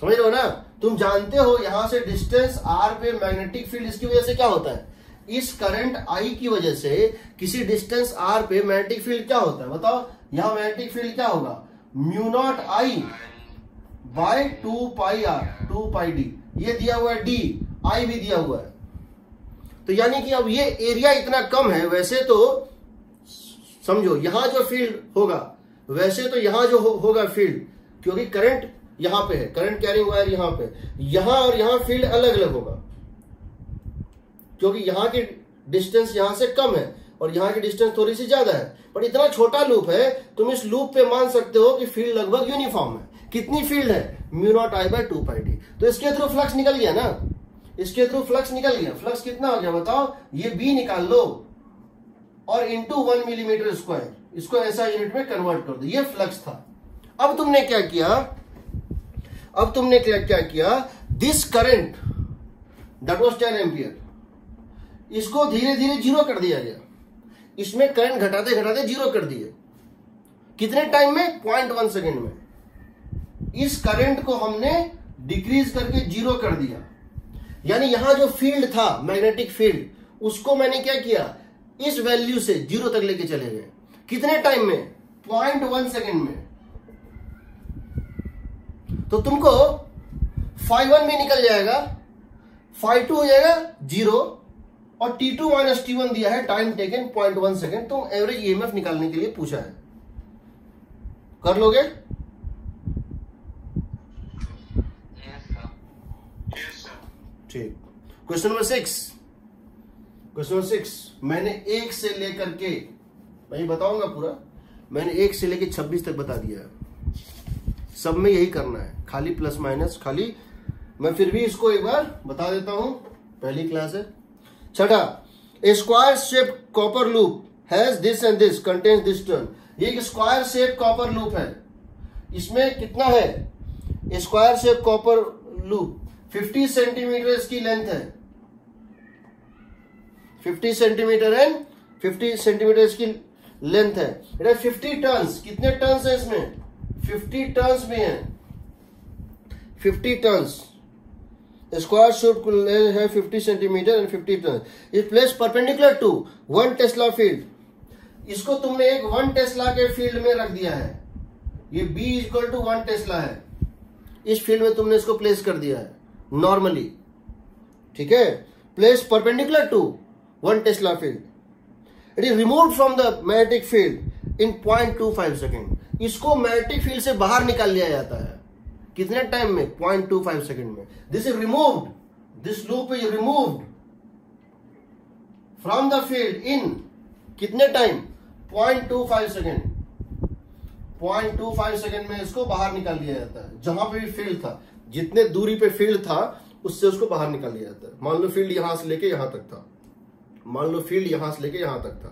समझ रहे हो ना? तुम जानते हो यहाँ से डिस्टेंस आर पे मैग्नेटिक फ़ील्ड इसकी वजह से क्या होता है? इस करंट आई की वजह से किसी डिस्टेंस आर पे मैग्नेटिक फ़ील्ड क्या होता है? बताओ यहाँ मैग्नेटिक फ़ील्ड क्या होगा? Mu naught I by two pi R two pi d ये दिया हुआ है डी आई भी दिया हुआ है। तो यानी कि अब ये एरिया इतना कम है वैसे तो समझो यहाँ जो फ़ील्ड होगा वैसे तो यहाँ जो हो, होगा फ़ील्ड क्योंकि करंट यहाँ पे है करंट कैरिंग वायर यहाँ पे यहाँ और यहाँ फ़ील्ड अलग अलग होगा। क्योंकि यहाँ की डिस्टेंस यहाँ से कम है और यहाँ की डिस्टेंस थोड़ी सी ज़्यादा है। पर इतना छोटा लूप है, तुम इस लूप पे मान सकते हो कि फ़ील्ड लगभग यूनिफॉर्म है। कितनी फ़ील्ड है? Mu naught I by two pi d तो इसके थ्रू फ्लक्स निकल गया ना? इसके थ्रू फ्लक्स निकल गया। फ्लक्स कितना हो गया बताओ? ये बी निकाल लो और इंटू वन मिलीमीटर स्क्वायर इसको ऐसा यूनिट में कन्वर्ट कर दो। ये फ्लक्स था। अब तुमने क्या किया? अब तुमने क्या क्या किया? This current that was ten ampere इसको धीरे धीरे ज़ीरो कर दिया गया। इसमें करंट घटाते घटाते ज़ीरो कर दिए। कितने टाइम में? पॉइंट वन सेकेंड में। इस करंट को हमने डिक्रीज करके ज़ीरो कर दिया। यानी यहाँ जो फ़ील्ड था मैग्नेटिक फ़ील्ड उसको मैंने क्या किया? इस वैल्यू से ज़ीरो तक लेके चले गए। कितने टाइम में? पॉइंट वन सेकेंड में। तो तुमको फाइव वन भी निकल जाएगा फाइव टू हो जाएगा, ज़ीरो। और t two minus t one दिया है time taken point one second तुम एवरेज ईएमएफ निकालने के लिए पूछा है। कर लोगे? ठीक। Question number six question number six मैंने एक से लेकर के मैं बताऊँगा पूरा मैंने एक से लेकर छब्बीस तक बता दिया है। सब में यही करना है। खाली प्लस माइनस खाली मैं फिर भी इसको एक बार बता देता हूँ। पहली क्लास है। छठा a square shape copper loop has this and this contains this turn ये एक स्क्वायर शेप कॉपर लूप है। इसमें कितना है? Square shape copper loop 50 centimetre इसकी लेंथ है। 50 सेंटीमीटर एंड 50 सेंटीमीटर इसकी लेंथ है। है 50 टर्न्स कितने टर्न्स है इसमें? 50 टर्न्स भी हैं। 50 टर्न्स स्क्वायर शूट है 50 centimetre and 50 turn is place perpendicular to one tesla field इसको तुमने एक वन टेस्ला के फ़ील्ड में रख दिया है। ये B equal to one tesla है। इस फ़ील्ड में तुमने इसको प्लेस कर दिया है। नॉर्मली ठीक है? Place perpendicular to one tesla field it is remove from the magnetic field in point two five second इसको मैग्नेटिक फ़ील्ड से बाहर निकाल लिया जाता है। कितने टाइम में? पॉइंट टू फाइव सेकेंड में। This is removed this loop is removed from the field in कितने time point two five second point two five second में इसको बाहर निकाल लिया जाता है। जहाँ पे भी फ़ील्ड था। जितने दूरी पे फ़ील्ड था, उससे उसको बाहर निकाल लिया जाता है। मान लो फ़ील्ड यहाँ से लेके यहाँ तक था। मान लो फ़ील्ड यहाँ से लेके यहाँ तक था।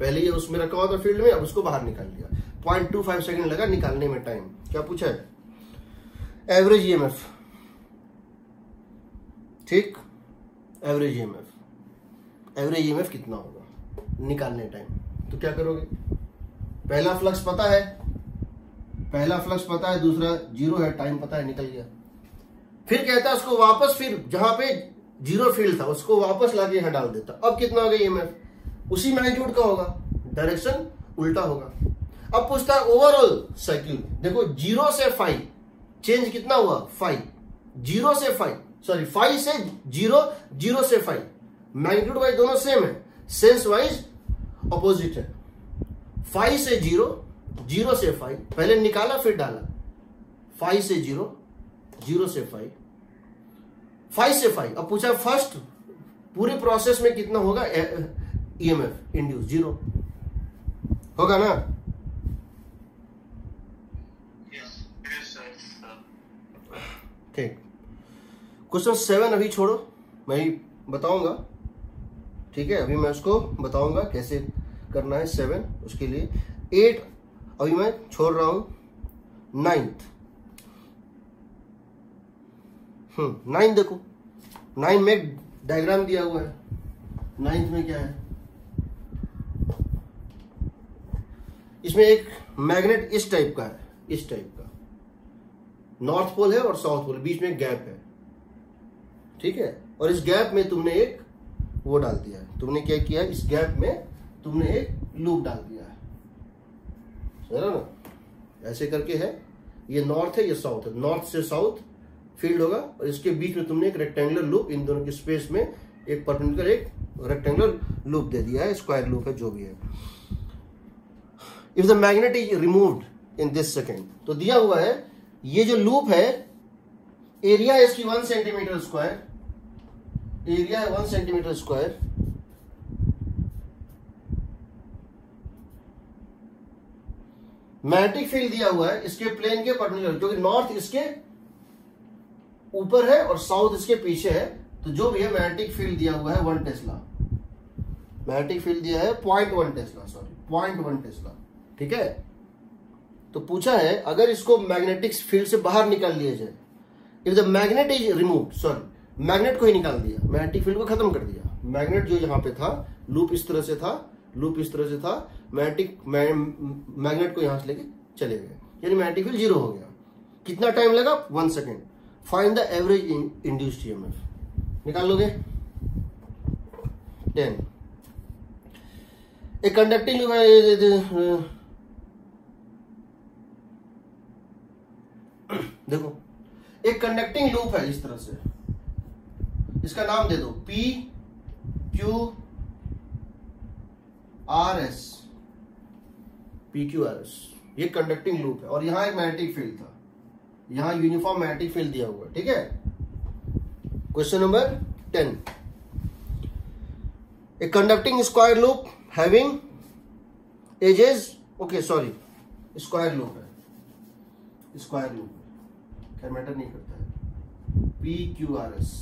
पहले ये उसमें रखा हुआ था फ़ील्ड में, अब उसको बाहर निकाल लिया पॉइंट टू फाइव सेकेंड लगा निकालने में टाइम क्या पूछा है? एवरेज ईएमएफ ठीक? एवरेज ईएमएफ एवरेज ईएमएफ कितना होगा? निकालने टाइम तो क्या करोगे? पहला फ्लक्स पता है? पहला फ्लक्स पता है, दूसरा ज़ीरो है टाइम पता है, निकल गया। फिर कहता है उसको वापस, फिर जहाँ पे ज़ीरो फ़ील्ड था, उसको वापस लाके यहाँ डाल देता। अब कितना होगा ईएमएफ उसी मैग्नीट्यूड का होगा। डायरेक्शन उल्टा होगा। अब पूछता है ओवरऑल साइकिल देखो ज़ीरो से फाइव चेंज कितना हुआ? फाइव ज़ीरो से फाइव सॉरी फाइव से ज़ीरो ज़ीरो से फाइव मैग्नीट्यूड वाइज दोनों सेम है. सेंस वाइज अपोजिट है. फाइव से ज़ीरो ज़ीरो से फाइव पहले निकाला, फिर डाला. फाइव से ज़ीरो ज़ीरो से फाइव फाइव से फाइव अब पूछा फ़र्स्ट पूरे प्रोसेस में कितना होगा? ईएमएफ इंड्यूस ज़ीरो होगा ना? ठीक क्वेश्चन सेवन अभी छोड़ो। मैं ही बताऊँगा। ठीक है, अभी मैं उसको बताऊँगा कैसे करना है सेवन उसके लिए। एट, अभी मैं छोड़ रहा हूँ। नाइन्थ। हम्म नाइन्थ देखो। नाइन्थ में डायग्राम दिया हुआ है। नाइन्थ में क्या है? इसमें एक मैग्नेट इस टाइप का है, इस टाइप। नॉर्थ पोल है और साउथ पोल, बीच में एक गैप है। ठीक है? और इस गैप में तुमने एक वो डाल दिया है। तुमने क्या किया इस गैप में तुमने एक लूप डाल दिया है। ना? ऐसे करके है। ये नॉर्थ है, ये साउथ है। नॉर्थ से साउथ फ़ील्ड होगा और इसके बीच में तुमने एक रेक्टेंगुलर लूप इन दोनों के स्पेस में एक परपेंडिकुलर एक रेक्टेंगुलर लूप दे दिया है स्क्वायर लूप है, जो भी है। If the magnet is removed in this second तो दिया हुआ है ये जो लूप है एरिया इसकी वन सेंटीमीटर स्क्वायर एरिया है one centimetre square magnetic field दिया हुआ है, इसके प्लेन के पर्टिकुलर क्योंकि नॉर्थ इसके ऊपर है और साउथ इसके पीछे है तो जो भी है मैग्नेटिक फ़ील्ड दिया हुआ है वन टेस्ला मैग्नेटिक फ़ील्ड दिया है point one tesla sorry point one tesla ठीक है? तो पूछा है, अगर इसको मैग्नेटिक फ़ील्ड से बाहर निकाल लिया जाए if the magnet is remove sorry magnet को ही निकाल दिया मैग्नेटिक फ़ील्ड को खत्म कर दिया मैग्नेट जो यहाँ पे था लूप इस तरह से था लूप इस तरह से था मैग्नेटिक मैग्नेट को यहाँ से लेके चले गए, यानी मैग्नेटिक फ़ील्ड ज़ीरो हो गया। कितना टाइम लगा? One second find the average induced EMF निकाल लोगे? टेन ए कंडक्टिंग <clears throat> देखो, एक कंडक्टिंग लूप है इस तरह से। इसका नाम दे दो P Q R S P Q R S ये कंडक्टिंग लूप है। और यहाँ एक मैग्नेटिक फ़ील्ड था। यहाँ यूनिफॉर्म मैग्नेटिक फ़ील्ड दिया हुआ है, ठीक है? Question number ten a conducting square loop having edges okay sorry square loop है। Square loop. खैर, मैटर नहीं करता है। पी क्यू आर एस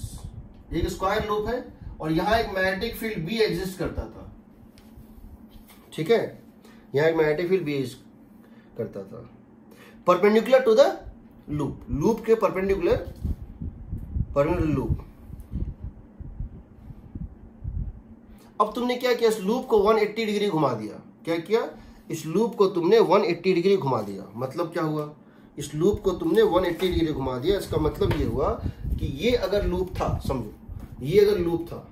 एक स्क्वायर लूप है और यहाँ एक मैग्नेटिक फ़ील्ड बी एग्जिस्ट करता था। ठीक है? यहाँ एक मैग्नेटिक फ़ील्ड भी करता था। Perpendicular to the loop loop के परपेंडिकुलर परपेंडिकुलर लूप अब तुमने क्या किया? इस लूप को 180 डिग्री घुमा दिया। क्या किया? इस लूप को तुमने 180 डिग्री घुमा दिया। मतलब क्या हुआ? इस लूप को तुमने 180 डिग्री घुमा दिया। इसका मतलब ये हुआ कि ये अगर लूप था, समझो, ये अगर लूप था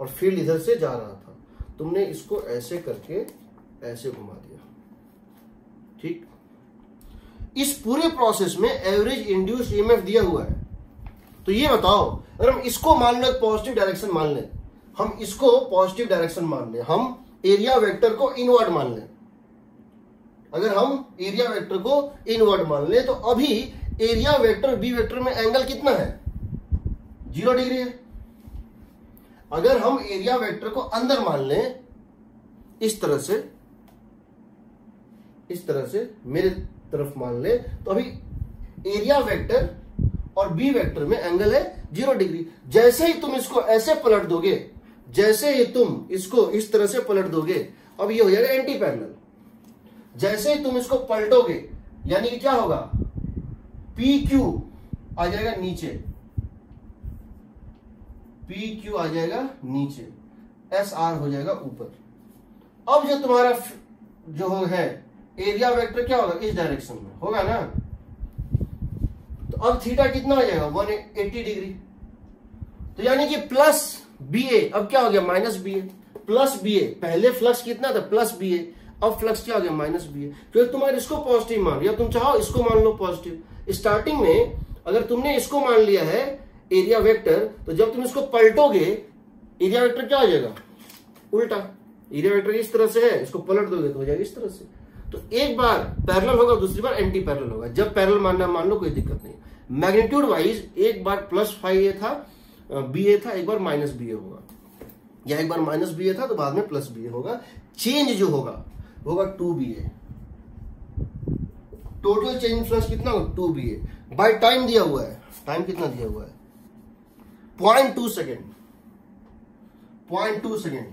और फ़ील्ड इधर से जा रहा था, तुमने इसको ऐसे करके ऐसे घुमा दिया। ठीक? इस पूरे प्रोसेस में एवरेज इंड्यूस ईएमएफ दिया हुआ है। तो ये बताओ, अगर हम इसको मान लो पॉजिटिव डायरेक्शन मान लें, हम इसको पॉजिटिव डायरेक्शन मान लें, हम एरिया वेक्टर को इनवर्ड मान लें अगर हम एरिया वेक्टर को इनवर्ड मान लें तो अभी एरिया वेक्टर बी वेक्टर में एंगल कितना है? ज़ीरो डिग्री है। अगर हम एरिया वेक्टर को अंदर मान लें, इस तरह से, इस तरह से मेरे तरफ़ मान ले तो अभी एरिया वेक्टर और बी वेक्टर में एंगल है ज़ीरो डिग्री जैसे ही तुम इसको ऐसे पलट दोगे, जैसे ही तुम इसको इस तरह से पलट दोगे, अब ये हो जाएगा एंटी पैरेलल जैसे ही तुम इसको पलटोगे, यानी कि क्या होगा? पी क्यू आ जाएगा नीचे। पी क्यू आ जाएगा नीचे। एस आर हो जाएगा ऊपर। अब जो तुम्हारा जो है एरिया वेक्टर क्या होगा? इस डायरेक्शन में। होगा ना? तो अब थीटा कितना हो जाएगा? वन एट्टी डिग्री तो यानी कि प्लस बी ए अब क्या हो गया? Minus B A plus B A पहले फ्लक्स कितना था? प्लस बी ए अब फ्लक्स क्या हो गया माइनस बी ए क्योंकि तुम्हारे इसको पॉजिटिव मान या तुम चाहो इसको मान लो पॉजिटिव स्टार्टिंग में अगर तुमने इसको मान लिया है एरिया वेक्टर तो जब तुम इसको पलटोगे एरिया वेक्टर क्या हो जाएगा? उल्टा। एरिया वेक्टर इस तरह से है, इसको पलट दोगे तो हो जाएगा इस तरह से। तो एक बार पैरेलल होगा, दूसरी बार एंटी पैरेलल होगा। जब पैरेलल मानना मान लो, कोई दिक्कत नहीं। मैग्नीट्यूड वाइज एक बार प्लस फाइव ए था बी ए था, एक बार माइनस बी ए होगा। या एक बार माइनस बी ए था तो बाद में प्लस बी ए होगा। चेंज जो होगा होगा two B A. Total change flux कितना होगा two B A. By time दिया हुआ है। टाइम कितना दिया हुआ है? Point two second point two second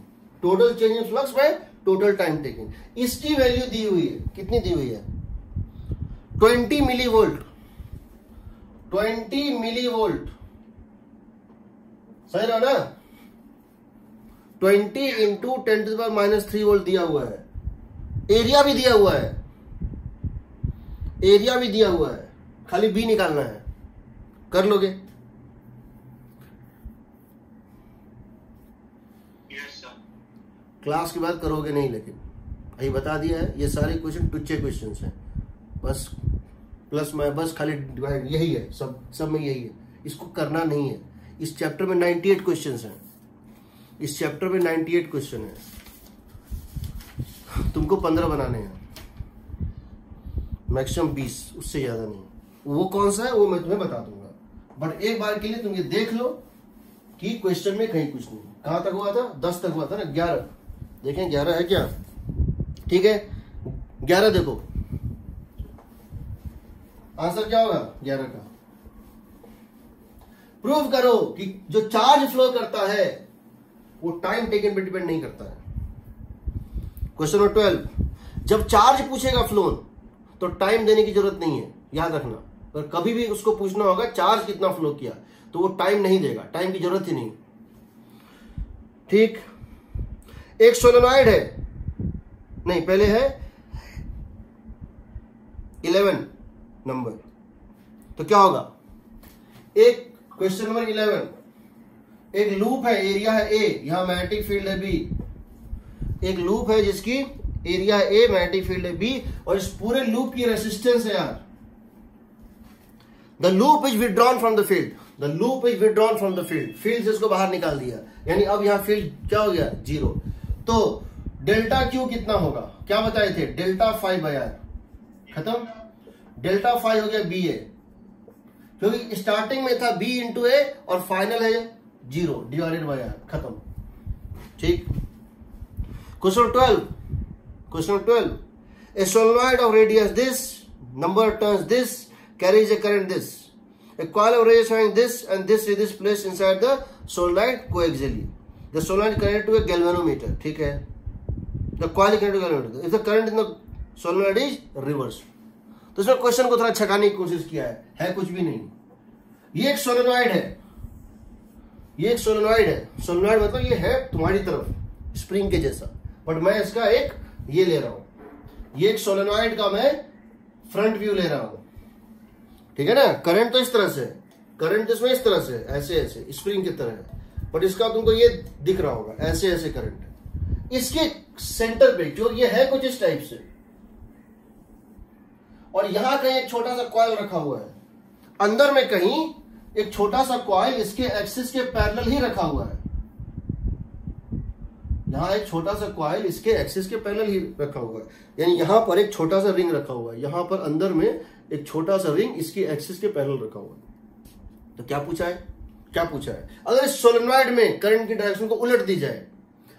total change in flux by total time taking इसकी वैल्यू दी हुई है। कितनी दी हुई है? 20 मिली वोल्ट 20 मिली वोल्ट सही रहा ना? 20 into ten to minus three volt दिया हुआ है। एरिया भी दिया हुआ है। एरिया भी दिया हुआ है। खाली बी निकालना है। कर लोगे? क्लास के बाद करोगे नहीं लेकिन अभी बता दिया है ये सारे क्वेश्चन टुच्चे क्वेश्चन हैं। बस प्लस में बस खाली डिवाइड यही है सब सब में यही है। इसको करना नहीं है। इस चैप्टर में 98 क्वेश्चन हैं। इस चैप्टर में 98 क्वेश्चन है। तुमको 15 बनाने हैं। मैक्सिमम 20 उससे ज़्यादा नहीं। वो कौन सा है, वो मैं तुम्हें बता दूँगा। बट एक बार के लिए तुम ये देख लो कि क्वेश्चन में कहीं कुछ नहीं। कहाँ तक हुआ था? दस तक हुआ था ना? ग्यारह। देखें, ग्यारह है क्या? ठीक है? ग्यारह देखो। आंसर क्या होगा? ग्यारह का। प्रूव करो कि जो चार्ज फ्लो करता है, वो टाइम टेकन पर डिपेंड नहीं करता है। क्वेश्चन नंबर ट्वेल्व जब चार्ज पूछेगा फ्लोन तो टाइम देने की ज़रूरत नहीं है, याद रखना। पर कभी भी उसको पूछना होगा चार्ज कितना फ्लो किया तो वो टाइम नहीं देगा टाइम की ज़रूरत ही नहीं ठीक? एक सोलोनॉइड है। नहीं, पहले है इलेवन नंबर तो क्या होगा? एक क्वेश्चन नंबर इलेवन एक लूप है एरिया है ए यहाँ मैग्नेटिक फ़ील्ड है बी एक लूप है जिसकी एरिया ए मैग्नेटिक फ़ील्ड है बी और इस पूरे लूप की रेसिस्टेंस है यार। The loop is withdrawn from the field the loop is withdrawn from the field field से उसको बाहर निकाल दिया। यानी अब यहाँ फ़ील्ड क्या हो गया? ज़ीरो तो डेल्टा क्यू कितना होगा? क्या बताए थे? डेल्टा फाइव बाई आर खत्म? डेल्टा फाइव हो गया बी ए क्योंकि स्टार्टिंग में था बी इंटू ए और फाइनल है ज़ीरो डिवाइडेड बाई आर खत्म। ठीक? Question twelve question twelve a solenoid of radius this number turns this carries a current this a coil of radius having this and this is this placed inside the solenoid coaxially the solenoid connected to a galvanometer ठीक है the coil connected to galvanometer if the current in the solenoid is reversed तो इसमें question को थोड़ा छकाने की कोशिश किया है है कुछ भी नहीं ये एक सोलेनॉइड है ये एक सोलेनॉइड है सोलेनॉइड मतलब ये है तुम्हारी तरफ़ स्प्रिंग के जैसा बट मैं इसका एक ये ले रहा हूँ। ये एक सोलेनॉइड का मैं फ्रंट व्यू ले रहा हूँ। ठीक है ना? करंट तो इस तरह से करंट इसमें इस तरह से ऐसे ऐसे। स्प्रिंग की तरह बट इसका तुमको ये दिख रहा होगा। ऐसे ऐसे करंट इसके सेंटर पे, जो ये है कुछ इस टाइप से। और यहाँ कहीं एक छोटा सा कॉयल रखा हुआ है। अंदर में कहीं एक छोटा सा कॉयल इसके एक्सिस के पैरेलल ही रखा हुआ है। यहाँ एक छोटा सा कॉयल इसके एक्सिस के पैनल ही रखा हुआ है। यानी यहाँ पर एक छोटा सा रिंग रखा हुआ है। यहाँ पर अंदर में एक छोटा सा रिंग इसकी एक्सिस के पैनल रखा हुआ है। तो क्या पूछा है? क्या पूछा है? अगर इस सोलेनॉइड में करंट की डायरेक्शन को उलट दी जाए,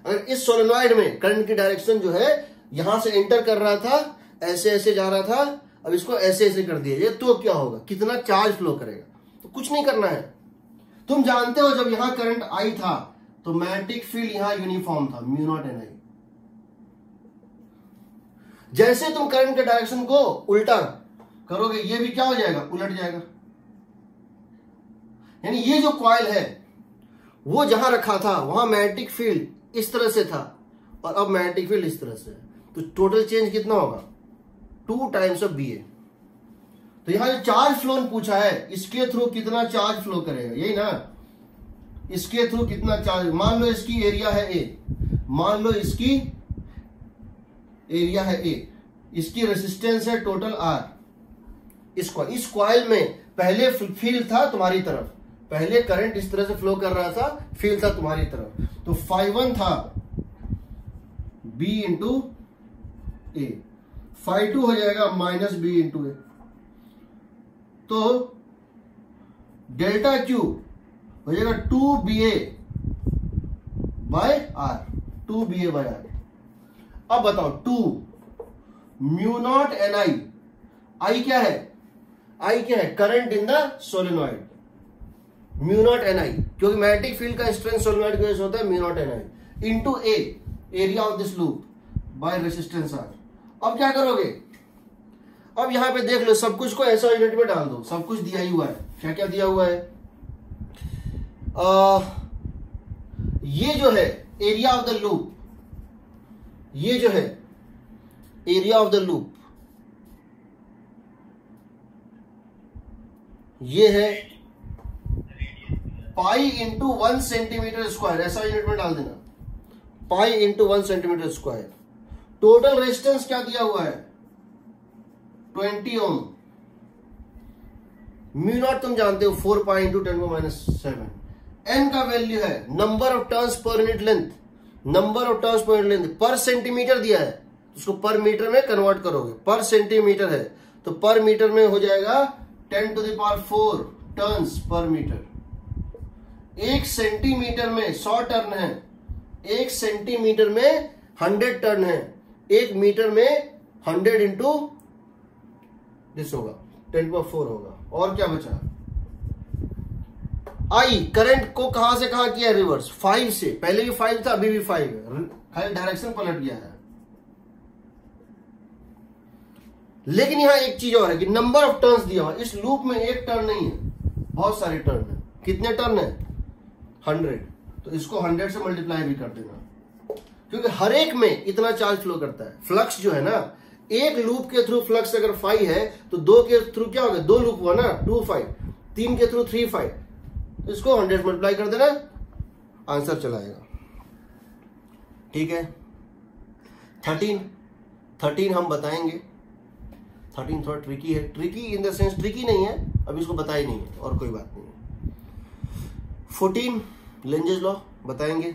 अगर इस सोलेनॉइड में करंट की डायरेक्शन जो है यहाँ से एंटर कर रहा था, ऐसे ऐसे जा रहा था, अब इसको ऐसे ऐसे कर दिया जाए तो क्या होगा? कितना चार्ज फ्लो करेगा? तो कुछ नहीं करना है। तुम जानते हो जब यहाँ करंट आई था तो मैग्नेटिक फ़ील्ड यहाँ यूनिफॉर्म था, म्यू नॉट एन आई। जैसे तुम करंट के डायरेक्शन को उल्टा करोगे, ये भी क्या हो जाएगा? उलट जाएगा। यानी ये जो कॉयल है, वो जहाँ रखा था, वहाँ मैग्नेटिक फ़ील्ड इस तरह से था, और अब मैग्नेटिक फ़ील्ड इस तरह से तो टोटल चेंज कितना होगा? Two times of B A तो यहाँ जो चार्ज फ्लो पूछा है, इसके थ्रू कितना चार्ज फ्लो करेगा? यही ना? इसके थ्रू कितना चार्ज मान लो इसकी एरिया है ए मान लो इसकी एरिया है ए इसकी रेसिस्टेंस है टोटल आर इस कॉइल में पहले फ़ील्ड था तुम्हारी तरफ़. पहले करंट इस तरह से फ्लो कर रहा था फ़ील्ड था तुम्हारी तरफ़. तो फाइव वन था B into A phi two हो जाएगा माइनस बी इंटू ए तो डेल्टा क्यू हो जाएगा two B A by R, two B A by R. अब बताओ, two, mu naught N I I क्या है? आई क्या है? Current in the solenoid. Mu naught N I, क्योंकि मैग्नेटिक फ़ील्ड का स्ट्रेंथ सोलिनॉइड की वजह से होता है, mu naught N I. Into a area of this loop by resistance R अब क्या करोगे? अब यहाँ पे देख लो, सब कुछ को ऐसा यूनिट में डाल दो। सब कुछ दिया ही हुआ है। क्या क्या दिया हुआ है? ये जो है एरिया ऑफ़ द लूप ये जो है एरिया ऑफ़ द लूप ये है pi into one centimetre square ऐसा यूनिट में डाल देना। Pi into one centimetre square total resistance क्या दिया हुआ है? ट्वेंटी ओम म्यू नॉट तुम जानते हो फोर पाई इंटू टेन को माइनस सेवन एन का वैल्यू है. Number of turns per unit length number of turns per unit length per centimetre दिया है. उसको पर मीटर में कन्वर्ट करोगे. पर सेंटीमीटर है. तो पर मीटर में हो जाएगा ten to the power four turns per metre एक सेंटीमीटर में सौ टर्न है. एक सेंटीमीटर में हंड्रेड टर्न है. एक मीटर में हंड्रेड इंटू दिस होगा. टेन पर फोर होगा. और क्या बचा? आई करंट को कहाँ से कहाँ किया रिवर्स फाइव से। पहले भी फाइव था, अभी भी फाइव है। डायरेक्शन पलट गया है। लेकिन यहाँ एक चीज़ और है कि नंबर ऑफ़ टर्न्स दिया हुआ इस लूप में एक टर्न नहीं है। बहुत सारे टर्न है। कितने टर्न है? हंड्रेड तो इसको हंड्रेड से मल्टीप्लाई भी कर देना। क्योंकि हर एक में इतना चार्ज फ्लो करता है। फ्लक्स जो है ना, एक लूप के थ्रू फ्लक्स अगर फाइव है तो दो के थ्रू क्या होगा दो लूप हुआ ना टू फाइव तीन के थ्रू थ्री फाइव तो इसको हंड्रेड मल्टीप्लाई कर देना आंसर चलाएगा। ठीक है? थर्टीन थर्टीन हम बताएँगे। थर्टीन थोड़ा ट्रिकी है। Tricky in the sense tricky नहीं है अभी इसको बताई नहीं है, और कोई बात नहीं है। फोर्टीन लेंजेज लॉ बताएँगे।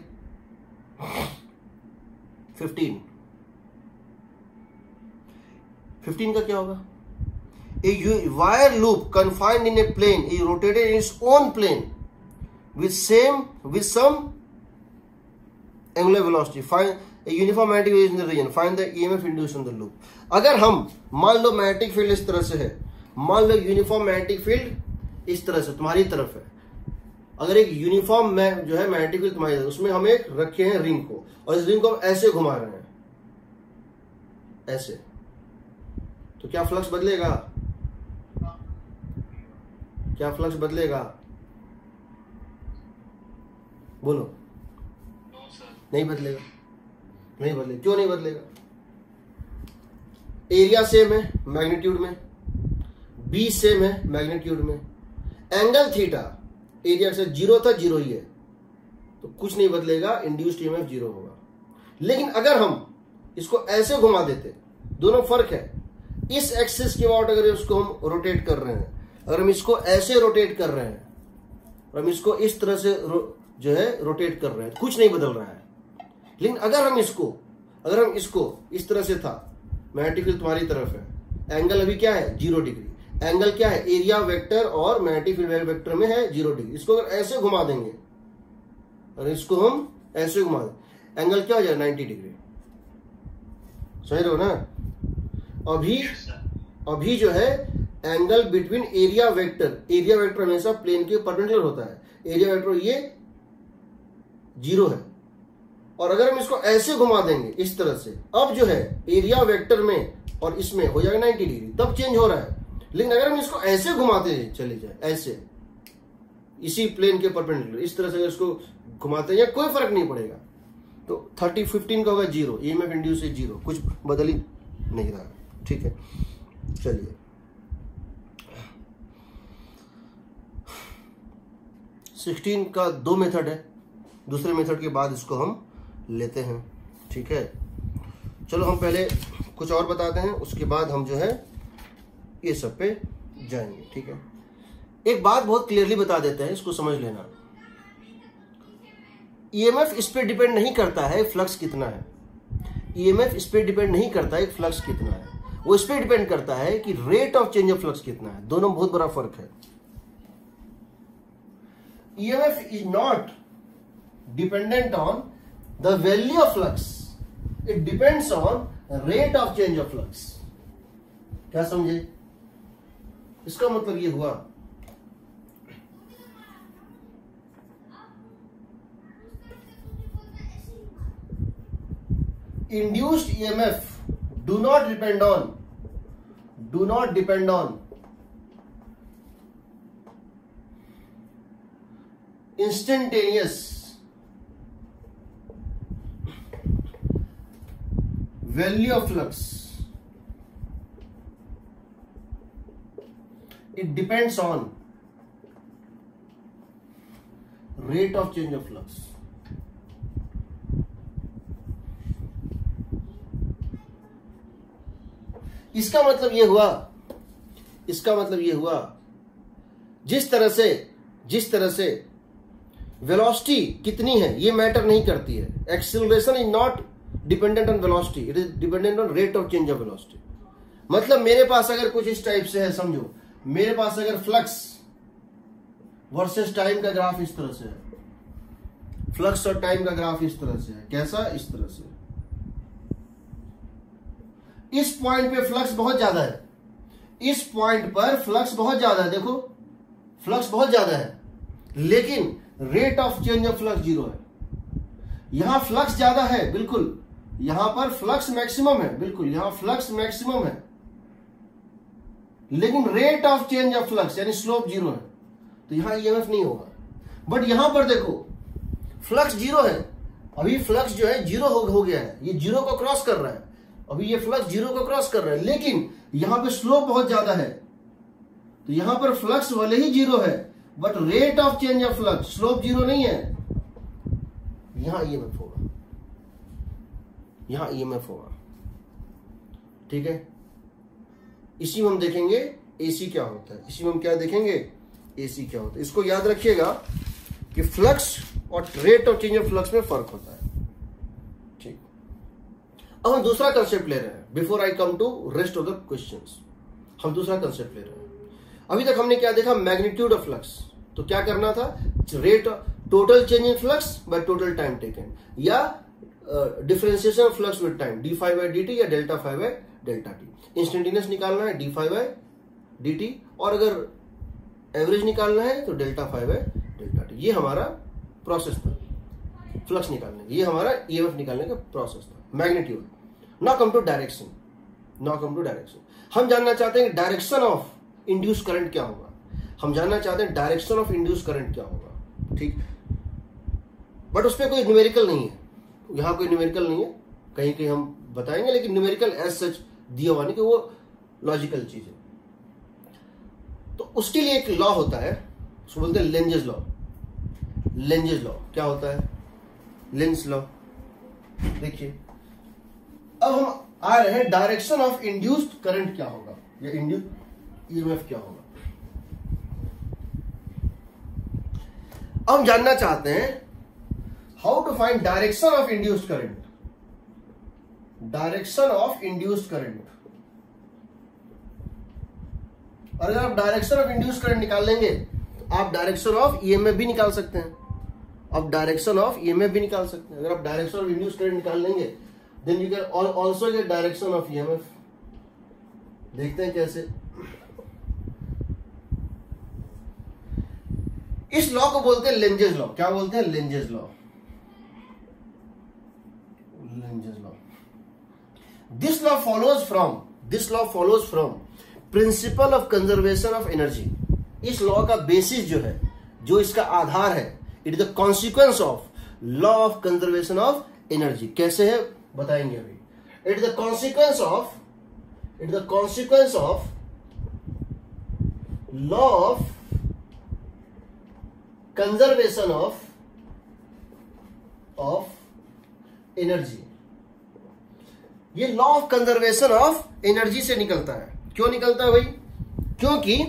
फिफ्टीन फिफ्टीन का क्या होगा? A wire loop confined in a plane a rotated in its own plane with same with some angular velocity find uniform magnetic in the region find the EMF induce in the loop अगर हम, मान लो magnetic field इस तरह से है। मान लो uniform magnetic field इस तरह से, तुम्हारी तरफ़ है। अगर एक यूनिफॉर्म में जो है मैग्नेटिक फ़ील्ड तुम्हारी तरफ़, उसमें हम एक रखे हैं रिंग को। और इस रिंग को हम ऐसे घुमा रहे हैं। ऐसे। तो क्या फ्लक्स बदलेगा? क्या फ्लक्स बदलेगा? बोलो। नहीं बदलेगा। नहीं बदलेगा क्यों नहीं बदलेगा? एरिया सेम है मैग्नीट्यूड में। बी सेम है मैग्नीट्यूड में। एंगल थीटा एरिया से ज़ीरो था ज़ीरो ही है। तो कुछ नहीं बदलेगा इंड्यूस्ड ईएमएफ ज़ीरो होगा। लेकिन अगर हम इसको ऐसे घुमा देते, दोनों फ़र्क है। इस एक्सिस के अबाउट अगर इसको हम रोटेट कर रहे हैं, अगर हम इसको ऐसे रोटेट कर रहे हैं, और हम इसको इस तरह से जो है रोटेट कर रहे हैं। कुछ नहीं बदल रहा है। लेकिन अगर हम इसको अगर हम इसको इस तरह से था मैग्नेटिक फ़ील्ड तुम्हारी तरफ़ है। एंगल अभी क्या है? ज़ीरो डिग्री एंगल क्या है? एरिया वेक्टर और मैग्नेटिक फ़ील्ड वेक्टर में है ज़ीरो डिग्री इसको अगर ऐसे घुमा देंगे और इसको हम ऐसे घुमा दें एंगल क्या हो जाए नाइन्टी डिग्री सही रहो ना? अभी अभी जो है angle between area vector area vector हमेशा प्लेन के परपेंडिकुलर होता है। एरिया वेक्टर ये ज़ीरो है। और अगर हम इसको ऐसे घुमा देंगे इस तरह से, अब जो है एरिया वेक्टर में और इसमें हो जाएगा 90 डिग्री तब चेंज हो रहा है। लेकिन अगर हम इसको ऐसे घुमाते चले जाए, ऐसे, इसी प्लेन के परपेंडिकुलर इस तरह से अगर इसको घुमाते हैं कोई फ़र्क नहीं पड़ेगा तो थर्टी फिफ्टीन का होगा zero E M F zero कुछ बदल ही नहीं रहा, ठीक है? चलिए। सिक्सटीन का दो मेथड है। दूसरे मेथड के बाद इसको हम लेते हैं। ठीक है? चलो हम पहले कुछ और बताते हैं, उसके बाद हम जो है ये सब पे जाएँगे। ठीक है? एक बात बहुत क्लियरली बता देते हैं, इसको समझ लेना। ईएमएफ इस पर डिपेंड नहीं करता है फ्लक्स कितना है। ईएमएफ इस पर डिपेंड नहीं करता है फ्लक्स कितना है। वो इस पर डिपेंड करता है कि rate of change of flux कितना है। दोनों में बहुत बड़ा फ़र्क है। EMF is not dependent on the value of flux it depends on rate of change of flux क्या समझे इसका मतलब ये हुआ induced emf do not depend on do not depend on instantaneous value of flux. It depends on rate of change of flux. इसका मतलब ये हुआ, इसका मतलब ये हुआ, जिस तरह से, जिस तरह से वेलोसिटी कितनी है, ये मैटर नहीं करती है. Acceleration is not dependent on velocity it is dependent on rate of change of velocity मतलब मेरे पास अगर कुछ इस टाइप से है, समझो। मेरे पास अगर फ्लक्स वर्सेस टाइम का ग्राफ इस तरह से है। फ्लक्स और टाइम का ग्राफ इस तरह से है। कैसा? इस तरह से। इस पॉइंट पे फ्लक्स बहुत ज़्यादा है। इस पॉइंट पर फ्लक्स बहुत ज़्यादा है। देखो फ्लक्स बहुत ज़्यादा है। लेकिन rate of change of flux zero है। यहाँ फ्लक्स ज़्यादा है, बिल्कुल। यहाँ पर फ्लक्स मैक्सिमम है बिल्कुल यहाँ फ्लक्स मैक्सिमम है। लेकिन rate of change of flux यानी स्लोप ज़ीरो है। तो यहाँ ईएमएफ नहीं होगा। बट यहाँ पर देखो फ्लक्स ज़ीरो है। अभी फ्लक्स जो है ज़ीरो हो, हो गया है। ये ज़ीरो को क्रॉस कर रहा है। अभी ये फ्लक्स ज़ीरो को क्रॉस कर रहा है। लेकिन यहाँ पे स्लोप बहुत ज़्यादा है। तो यहाँ पर फ्लक्स वाले ही ज़ीरो है but rate of change of flux slope zero नहीं है। यहाँ ईएमएफ होगा। यहाँ ईएमएफ होगा। ठीक है? इसी में हम देखेंगे एसी क्या होता है। इसी में हम क्या देखेंगे? एसी क्या होता है। इसको याद रखिएगा कि फ्लक्स और rate of change of flux में फ़र्क होता है। ठीक। अब हम दूसरा कंसेप्ट ले रहे हैं। Before I come to rest of the question हम दूसरा कंसेप्ट ले रहे हैं। अभी तक हमने क्या देखा? मैग्नीट्यूड ऑफ़ फ्लक्स तो क्या करना था? Rate total change in flux by total time taken या differentiation flux with time D phi by D T या delta phi by delta T instantaneous निकालना है D phi by D T और अगर एवरेज निकालना है तो delta phi by delta T ये हमारा प्रोसेस था फ्लक्स निकालने का। ये हमारा ईएमएफ निकालने का प्रोसेस था मैग्नीट्यूड नॉ कम टू डायरेक्शन नॉ कम टू डायरेक्शन हम जानना चाहते हैं डायरेक्शन ऑफ़ इंड्यूस करंट क्या होगा। हम जानना चाहते हैं डायरेक्शन ऑफ़ इंड्यूस करंट क्या होगा, ठीक? बट उस पर कोई न्यूमेरिकल नहीं है। यहाँ कोई न्यूमेरिकल नहीं है। कहीं कहीं हम बताएँगे, लेकिन न्यूमेरिकल एज सच दिया हुआ नहीं कि वो लॉजिकल चीज़ है। तो उसके लिए एक लॉ होता है, उसको बोलते हैं लेंजेस लॉ लेंजेस लॉ क्या होता है? लेंस लॉ देखिए, अब हम आ रहे हैं डायरेक्शन ऑफ़ इंड्यूस्ड करंट क्या होगा? या इंड्यूस ईएमएफ क्या होगा? हम जानना चाहते हैं how to find direction of induced current direction of induced current और अगर आप डायरेक्शन ऑफ़ इंड्यूस करंट निकाल लेंगे, आप डायरेक्शन ऑफ़ ईएमएफ भी निकाल सकते हैं। आप डायरेक्शन ऑफ़ ईएमएफ भी निकाल सकते हैं। अगर आप डायरेक्शन ऑफ़ इंड्यूस करंट निकाल लेंगे then you can also get direction of EMF देखते हैं कैसे। इस लॉ को बोलते हैं लेंजेज लॉ क्या बोलते हैं? Lenz's law Lenz's law this law follows from this law follows from principle of conservation of energy इस लॉ का बेसिस जो है, जो इसका आधार है it is the consequence of law of conservation of energy कैसे है? बताएँगे अभी. It is the consequence of it is the consequence of law of conservation of of energy ये law of conservation of energy से निकलता है। क्यों निकलता है भाई? क्योंकि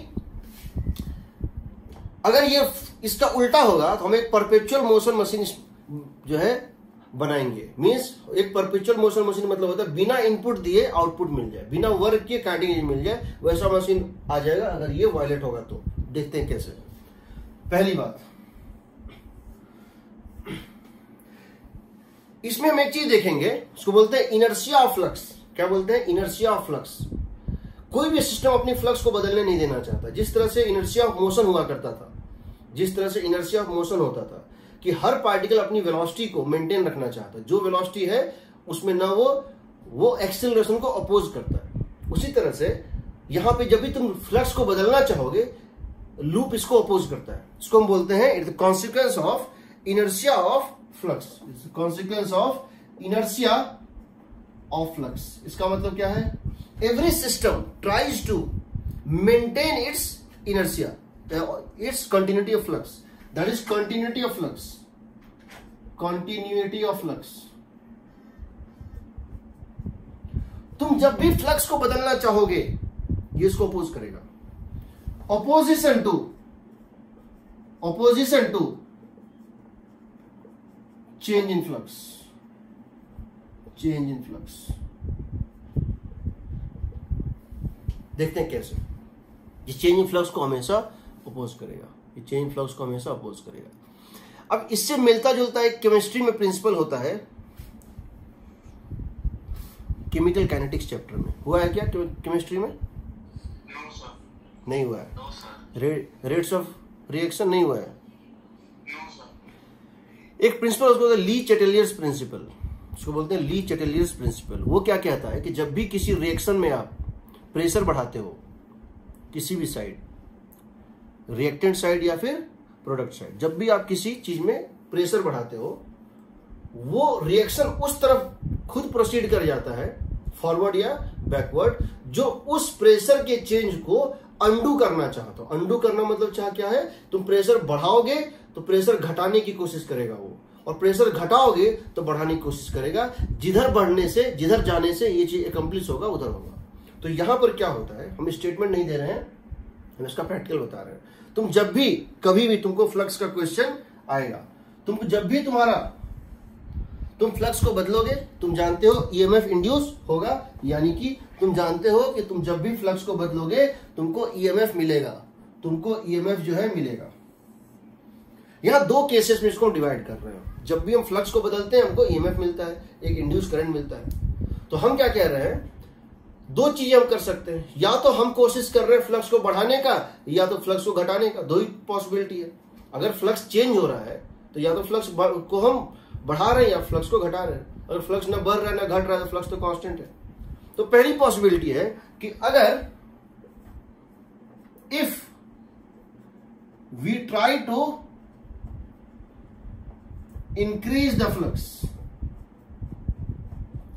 अगर ये इसका उल्टा होगा तो हम एक परपेचुअल मोशन मशीन जो है, बनाएँगे। मीन्स एक परपेचुअल मोशन मशीन मतलब होता है, बिना इनपुट दिए आउटपुट मिल जाए। बिना वर्क किए काटिंग मिल जाए, वैसा मशीन आ जाएगा, अगर ये वायलेट होगा तो। देखते हैं कैसे। पहली बात इसमें हम एक चीज़ देखेंगे, उसको बोलते हैं इनर्सिया ऑफ़ फ्लक्स। क्या बोलते हैं? Inertia of flux. कोई भी सिस्टम अपनी फ्लक्स को बदलने नहीं देना चाहता। जिस तरह से इनर्सिया ऑफ़ मोशन हुआ करता था, जिस तरह से इनर्सिया ऑफ़ मोशन होता था, कि हर पार्टिकल अपनी वेलोसिटी को मेंटेन रखना चाहता। जो वेलोसिटी है, उसमें ना वो वो एक्सेलरेशन को अपोज करता है। उसी तरह से यहाँ पे जब भी तुम फ्लक्स को बदलना चाहोगे लूप इसको अपोज करता है। इसको हम बोलते हैं it consequence of inertia of flux consequence of inertia of flux इसका मतलब क्या है? Every system tries to maintain its inertia its continuity of flux that is continuity of flux continuity of flux तुम जब भी फ्लक्स को बदलना चाहोगे, ये इसको अपोज करेगा। Opposition to opposition to change in flux change in flux देखते हैं कैसे। ये चेंज इन फ्लक्स को हमेशा अपोज करेगा। ये चेंज इन फ्लक्स को हमेशा अपोज करेगा। अब इससे मिलता जुलता एक केमिस्ट्री में प्रिंसिपल होता है। केमिकल काइनेटिक्स चैप्टर में। हुआ है क्या केमिस्ट्री में? नहीं हुआ है। रेट्स ऑफ़ रिएक्शन नहीं हुआ है। एक प्रिंसिपल उसको बोलते हैं ली चेटेलियर्स प्रिंसिपल उसको बोलते हैं ली चेटेलियर्स प्रिंसिपल वो क्या कहता है कि जब भी किसी रिएक्शन में आप प्रेशर बढ़ाते हो, किसी भी साइड रिएक्टेंट साइड या फिर प्रोडक्ट साइड जब भी आप किसी चीज़ में प्रेशर बढ़ाते हो, वो रिएक्शन उस तरफ़ खुद प्रोसीड कर जाता है फॉरवर्ड या बैकवर्ड जो उस प्रेशर के चेंज को अंडू करना चाहता हो। अंडू करना मतलब चाह क्या है? तुम प्रेशर बढ़ाओगे तो प्रेशर घटाने की कोशिश करेगा वो। और प्रेशर घटाओगे तो बढ़ाने की कोशिश करेगा। जिधर बढ़ने से, जिधर जाने से ये चीज़ एकम्प्लिश होगा, उधर होगा। तो यहाँ पर क्या होता है? हम स्टेटमेंट नहीं दे रहे हैं, हम इसका प्रैक्टिकल बता रहे हैं। तुम जब भी, कभी भी तुमको फ्लक्स का क्वेश्चन आएगा। तुम जब भी तुम्हारा, तुम फ्लक्स को बदलोगे, तुम जानते हो ईएमएफ इंड्यूस होगा। यानी कि तुम जानते हो कि तुम जब भी फ्लक्स को बदलोगे, तुमको ईएमएफ मिलेगा। तुमको ईएमएफ जो है मिलेगा। यहाँ दो केसेस में इसको डिवाइड कर रहे हैं। जब भी हम फ्लक्स को बदलते हैं, हमको ईएमएफ मिलता है, एक इंड्यूस करंट मिलता है। तो हम क्या कह रहे हैं? दो चीज़ें हम कर सकते हैं। या तो हम कोशिश कर रहे हैं फ्लक्स को बढ़ाने का, या तो फ्लक्स को घटाने का, दो ही पॉसिबिलिटी है। अगर फ्लक्स चेंज हो रहा है तो या तो फ्लक्स को हम बढ़ा रहे हैं या फ्लक्स को घटा रहे हैं। अगर फ्लक्स ना बढ़ रहा है, ना घट रहा है तो फ्लक्स तो कांस्टेंट है। तो पहली पॉसिबिलिटी है कि अगर if we try to increase the flux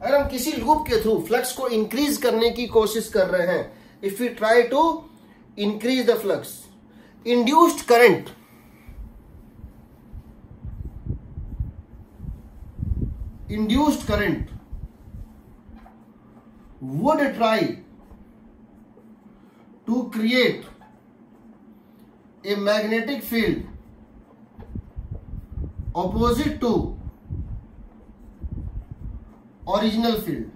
अगर हम किसी लूप के थ्रू फ्लक्स को इंक्रीज करने की कोशिश कर रहे हैं if you try to increase the flux induced current induced current would try to create a magnetic field opposite to original field.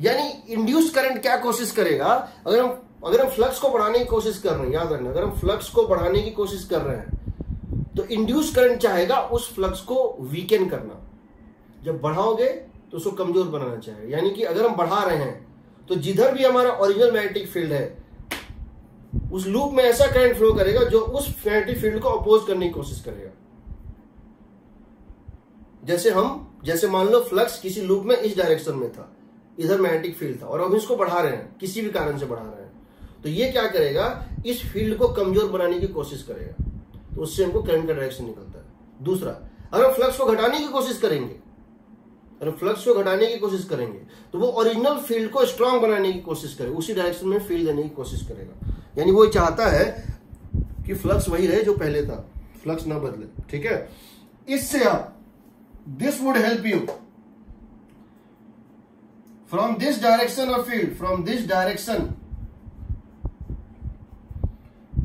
यानी इंड्यूस करंट क्या कोशिश करेगा? अगर हम अगर हम फ्लक्स को बढ़ाने की कोशिश कर रहे हैं, याद रखना, अगर हम फ्लक्स को बढ़ाने की कोशिश कर रहे हैं तो इंड्यूस करंट चाहेगा उस फ्लक्स को वीकेन करना। जब बढ़ाओगे तो उसको कमज़ोर बनाना चाहेगा। यानी कि अगर हम बढ़ा रहे हैं तो जिधर भी हमारा ओरिजिनल मैग्नेटिक फ़ील्ड है उस लूप में ऐसा करंट फ्लो करेगा जो उस मैग्नेटिक फ़ील्ड को अपोज करने की कोशिश करेगा। जैसे हम, जैसे मान लो फ्लक्स किसी लूप में इस डायरेक्शन में था, इधर मैग्नेटिक फ़ील्ड था, और हम इसको बढ़ा रहे हैं, किसी भी कारण से बढ़ा रहे हैं तो ये क्या करेगा, इस फ़ील्ड को कमज़ोर बनाने की कोशिश करेगा। तो उससे हमको करंट का डायरेक्शन निकलता है। दूसरा, अगर हम फ्लक्स को घटाने की कोशिश करेंगे, अगर फ्लक्स को घटाने की कोशिश करेंगे तो वो ओरिजिनल फ़ील्ड को स्ट्रांग बनाने की कोशिश करेगा, उसी डायरेक्शन में फ़ील्ड देने की कोशिश करेगा। यानी वो चाहता है कि फ्लक्स वही रहे जो पहले था। फ्लक्स ना बदले। ठीक है? इससे आप this would help you from this direction of field from this direction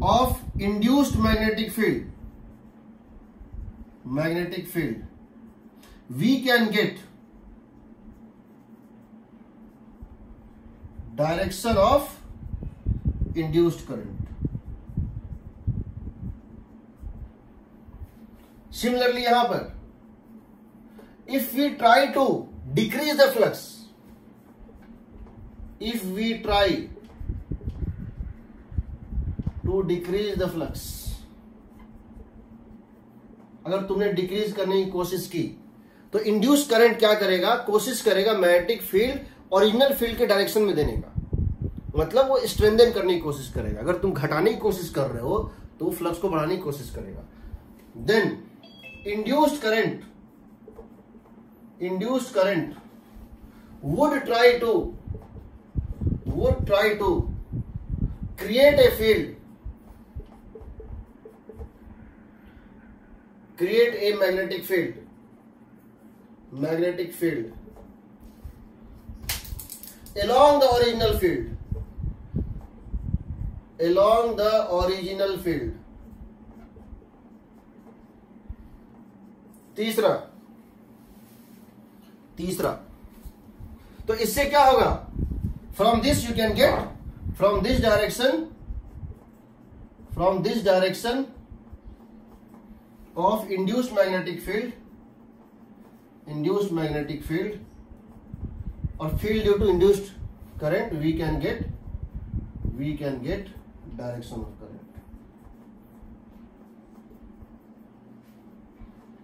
of induced magnetic field magnetic field, we can get direction of induced current. Similarly, यहाँ पर, if we try to decrease the flux, if we try to decrease the flux अगर तुमने decrease करने की कोशिश की तो induce current क्या करेगा? कोशिश करेगा मैग्नेटिक फ़ील्ड ओरिजिनल फ़ील्ड के डायरेक्शन में देने का। मतलब वो स्ट्रेंथन करने की कोशिश करेगा। अगर तुम घटाने की कोशिश कर रहे हो तो वो फ्लक्स को बढ़ाने की कोशिश करेगा। Then induced current induced current would try to would try to create a field create a magnetic field magnetic field along the original field. Along the original field. तीसरा। तीसरा। तो इससे क्या होगा? From this you can get from this direction from this direction of induced magnetic field induced magnetic field और field due to induced current we can get we can get direction of current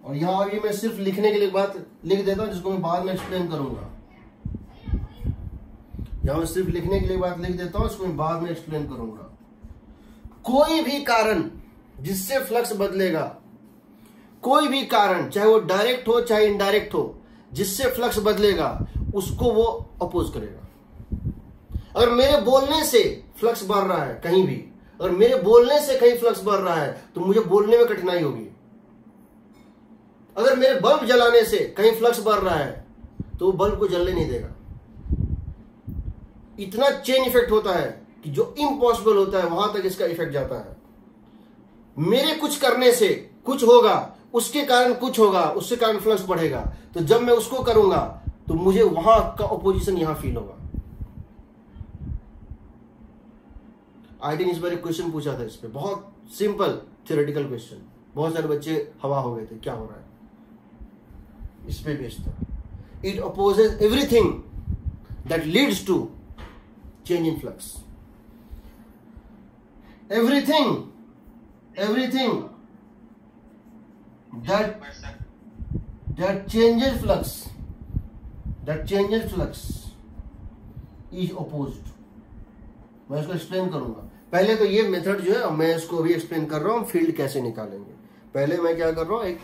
और यहाँ आगे मैं सिर्फ़ लिखने के लिए बात लिख देता हूँ, जिसको मैं बाद में एक्सप्लेन करूँगा। यहाँ मैं सिर्फ़ लिखने के लिए बात लिख देता हूँ इसको मैं बाद में एक्सप्लेन करूँगा। कोई भी कारण जिससे फ्लक्स बदलेगा, कोई भी कारण, चाहे वो डायरेक्ट हो, चाहे इनडायरेक्ट हो, जिससे फ्लक्स बदलेगा, उसको वो अपोज करेगा। अगर मेरे बोलने से फ्लक्स बढ़ रहा है, कहीं भी। अगर मेरे बोलने से कहीं फ्लक्स बढ़ रहा है तो मुझे बोलने में कठिनाई होगी। अगर मेरे बल्ब जलाने से कहीं फ्लक्स बढ़ रहा है तो वो बल्ब को जलने नहीं देगा। इतना चेन इफ़ेक्ट होता है कि जो इम्पॉसिबल होता है, वहाँ तक इसका इफ़ेक्ट जाता है। मेरे कुछ करने से कुछ होगा, उसके कारण कुछ होगा उसके कारण फ्लक्स बढ़ेगा। तो जब मैं उसको करूँगा तो मुझे वहाँ का ओपोजिशन यहाँ फील होगा। आई टी इस बार एक क्वेश्चन पूछा था इस पर बहुत सिंपल थियोरेटिकल क्वेश्चन बहुत सारे बच्चे हवा हो गए थे। क्या हो रहा है? इस पे बेस्ड था। It opposes everything that leads to change in everything that Yes, sir. that changes flux that changes flux is opposed. मैं इसको एक्सप्लेन करूँगा। पहले तो ये मेथड जो है मैं इसको अभी एक्सप्लेन कर रहा हूँ फ़ील्ड कैसे निकालेंगे। पहले मैं क्या कर रहा हूँ, एक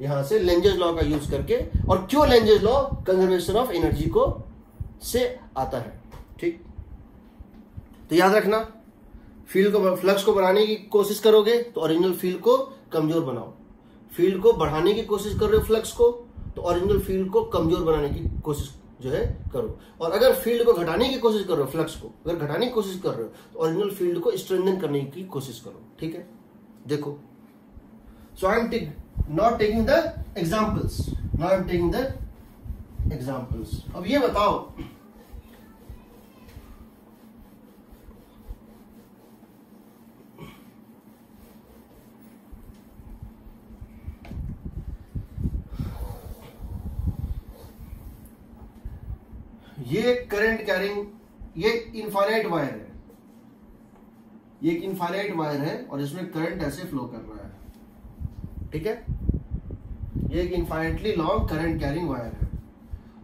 यहाँ से लेंजेज लॉ का यूज़ करके, और क्यों Lenz's law conservation of energy को से आता है, ठीक? तो याद रखना फ़ील्ड को फ्लक्स को बढ़ाने की कोशिश करोगे तो ओरिजिनल फ़ील्ड को कमज़ोर बनाओ। फ़ील्ड को बढ़ाने की कोशिश कर रहे हो फ्लक्स को तो ओरिजिनल फ़ील्ड को कमज़ोर बनाने की कोशिश जो है, करो। और अगर फ़ील्ड को घटाने की कोशिश कर रहे हो, फ्लक्स को, अगर घटाने की कोशिश कर रहे हो तो ओरिजिनल फ़ील्ड को स्ट्रेंथन करने की कोशिश करो, ठीक है? देखो। So I am not taking the examples not am taking the examples अब ये बताओ ये करंट कैरिंग ये इनफाइनाइट वायर है। ये एक इनफाइनाइट वायर है और इसमें करंट ऐसे फ्लो कर रहा है। ठीक है? ये एक infinitely long current carrying wire है।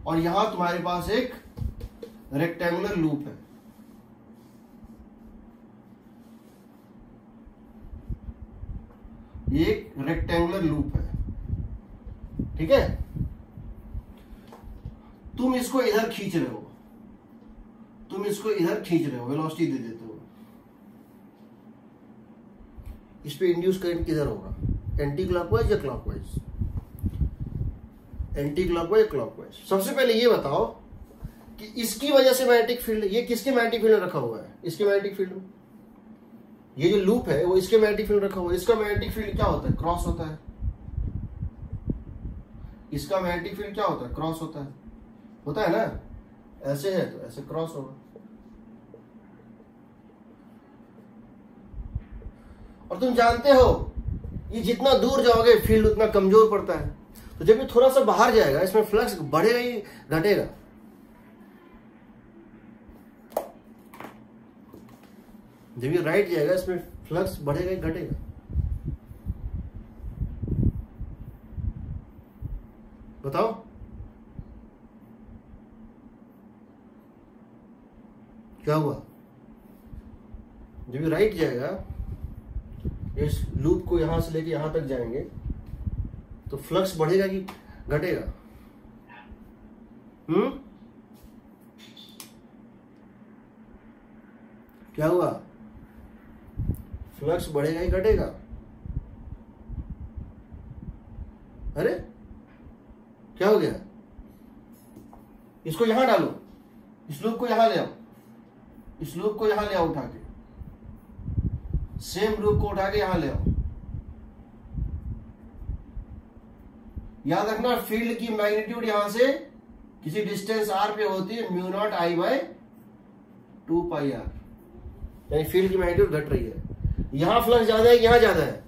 और यहाँ तुम्हारे पास एक रेक्टेंगुलर लूप है। ये एक रेक्टेंगुलर लूप है। ठीक है? तुम इसको इधर खींच रहे हो। तुम इसको इधर खींच रहे हो वेलोसिटी दे देते हो। इस पे इंड्यूस करंट किधर होगा? एंटी क्लॉकवाइज या क्लॉकवाइज एंटी क्लॉकवाइज क्लॉकवाइज सबसे पहले ये बताओ कि इसकी वजह से मैग्नेटिक फ़ील्ड ये किसके मैग्नेटिक फ़ील्ड में रखा हुआ है? इसके मैग्नेटिक फ़ील्ड में। ये जो लूप है, वो इसके मैग्नेटिक फ़ील्ड रखा हुआ है। इसका मैग्नेटिक फ़ील्ड क्या होता है? क्रॉस होता है। इसका मैग्नेटिक फ़ील्ड क्या होता है? क्रॉस होता है। होता है ना? ऐसे है तो ऐसे क्रॉस होगा और तुम जानते हो, ये जितना दूर जाओगे फ़ील्ड उतना कमज़ोर पड़ता है। तो जब ये थोड़ा सा बाहर जाएगा, इसमें फ्लक्स बढ़ेगा ही, घटेगा। जब ये राइट जाएगा, इसमें फ्लक्स बढ़ेगा ही, घटेगा। बताओ। क्या हुआ? जब ये राइट जाएगा, इस लूप को यहाँ से लेके यहाँ तक जाएँगे तो फ्लक्स बढ़ेगा कि घटेगा? हम्म? क्या हुआ? फ्लक्स बढ़ेगा ही घटेगा? अरे, क्या हो गया? इसको यहाँ डालो। इस लूप को यहाँ ले आओ। इस लूप को यहाँ ले आओ उठा के सेम लूप को उठा के यहाँ ले आओ। याद रखना फ़ील्ड की मैग्नीट्यूड यहाँ से किसी डिस्टेंस आर पे होती है mu naught I by two pi R यानी फ़ील्ड की मैग्नीट्यूड घट रही है। यहाँ फ्लक्स ज़्यादा है, यहाँ ज़्यादा है।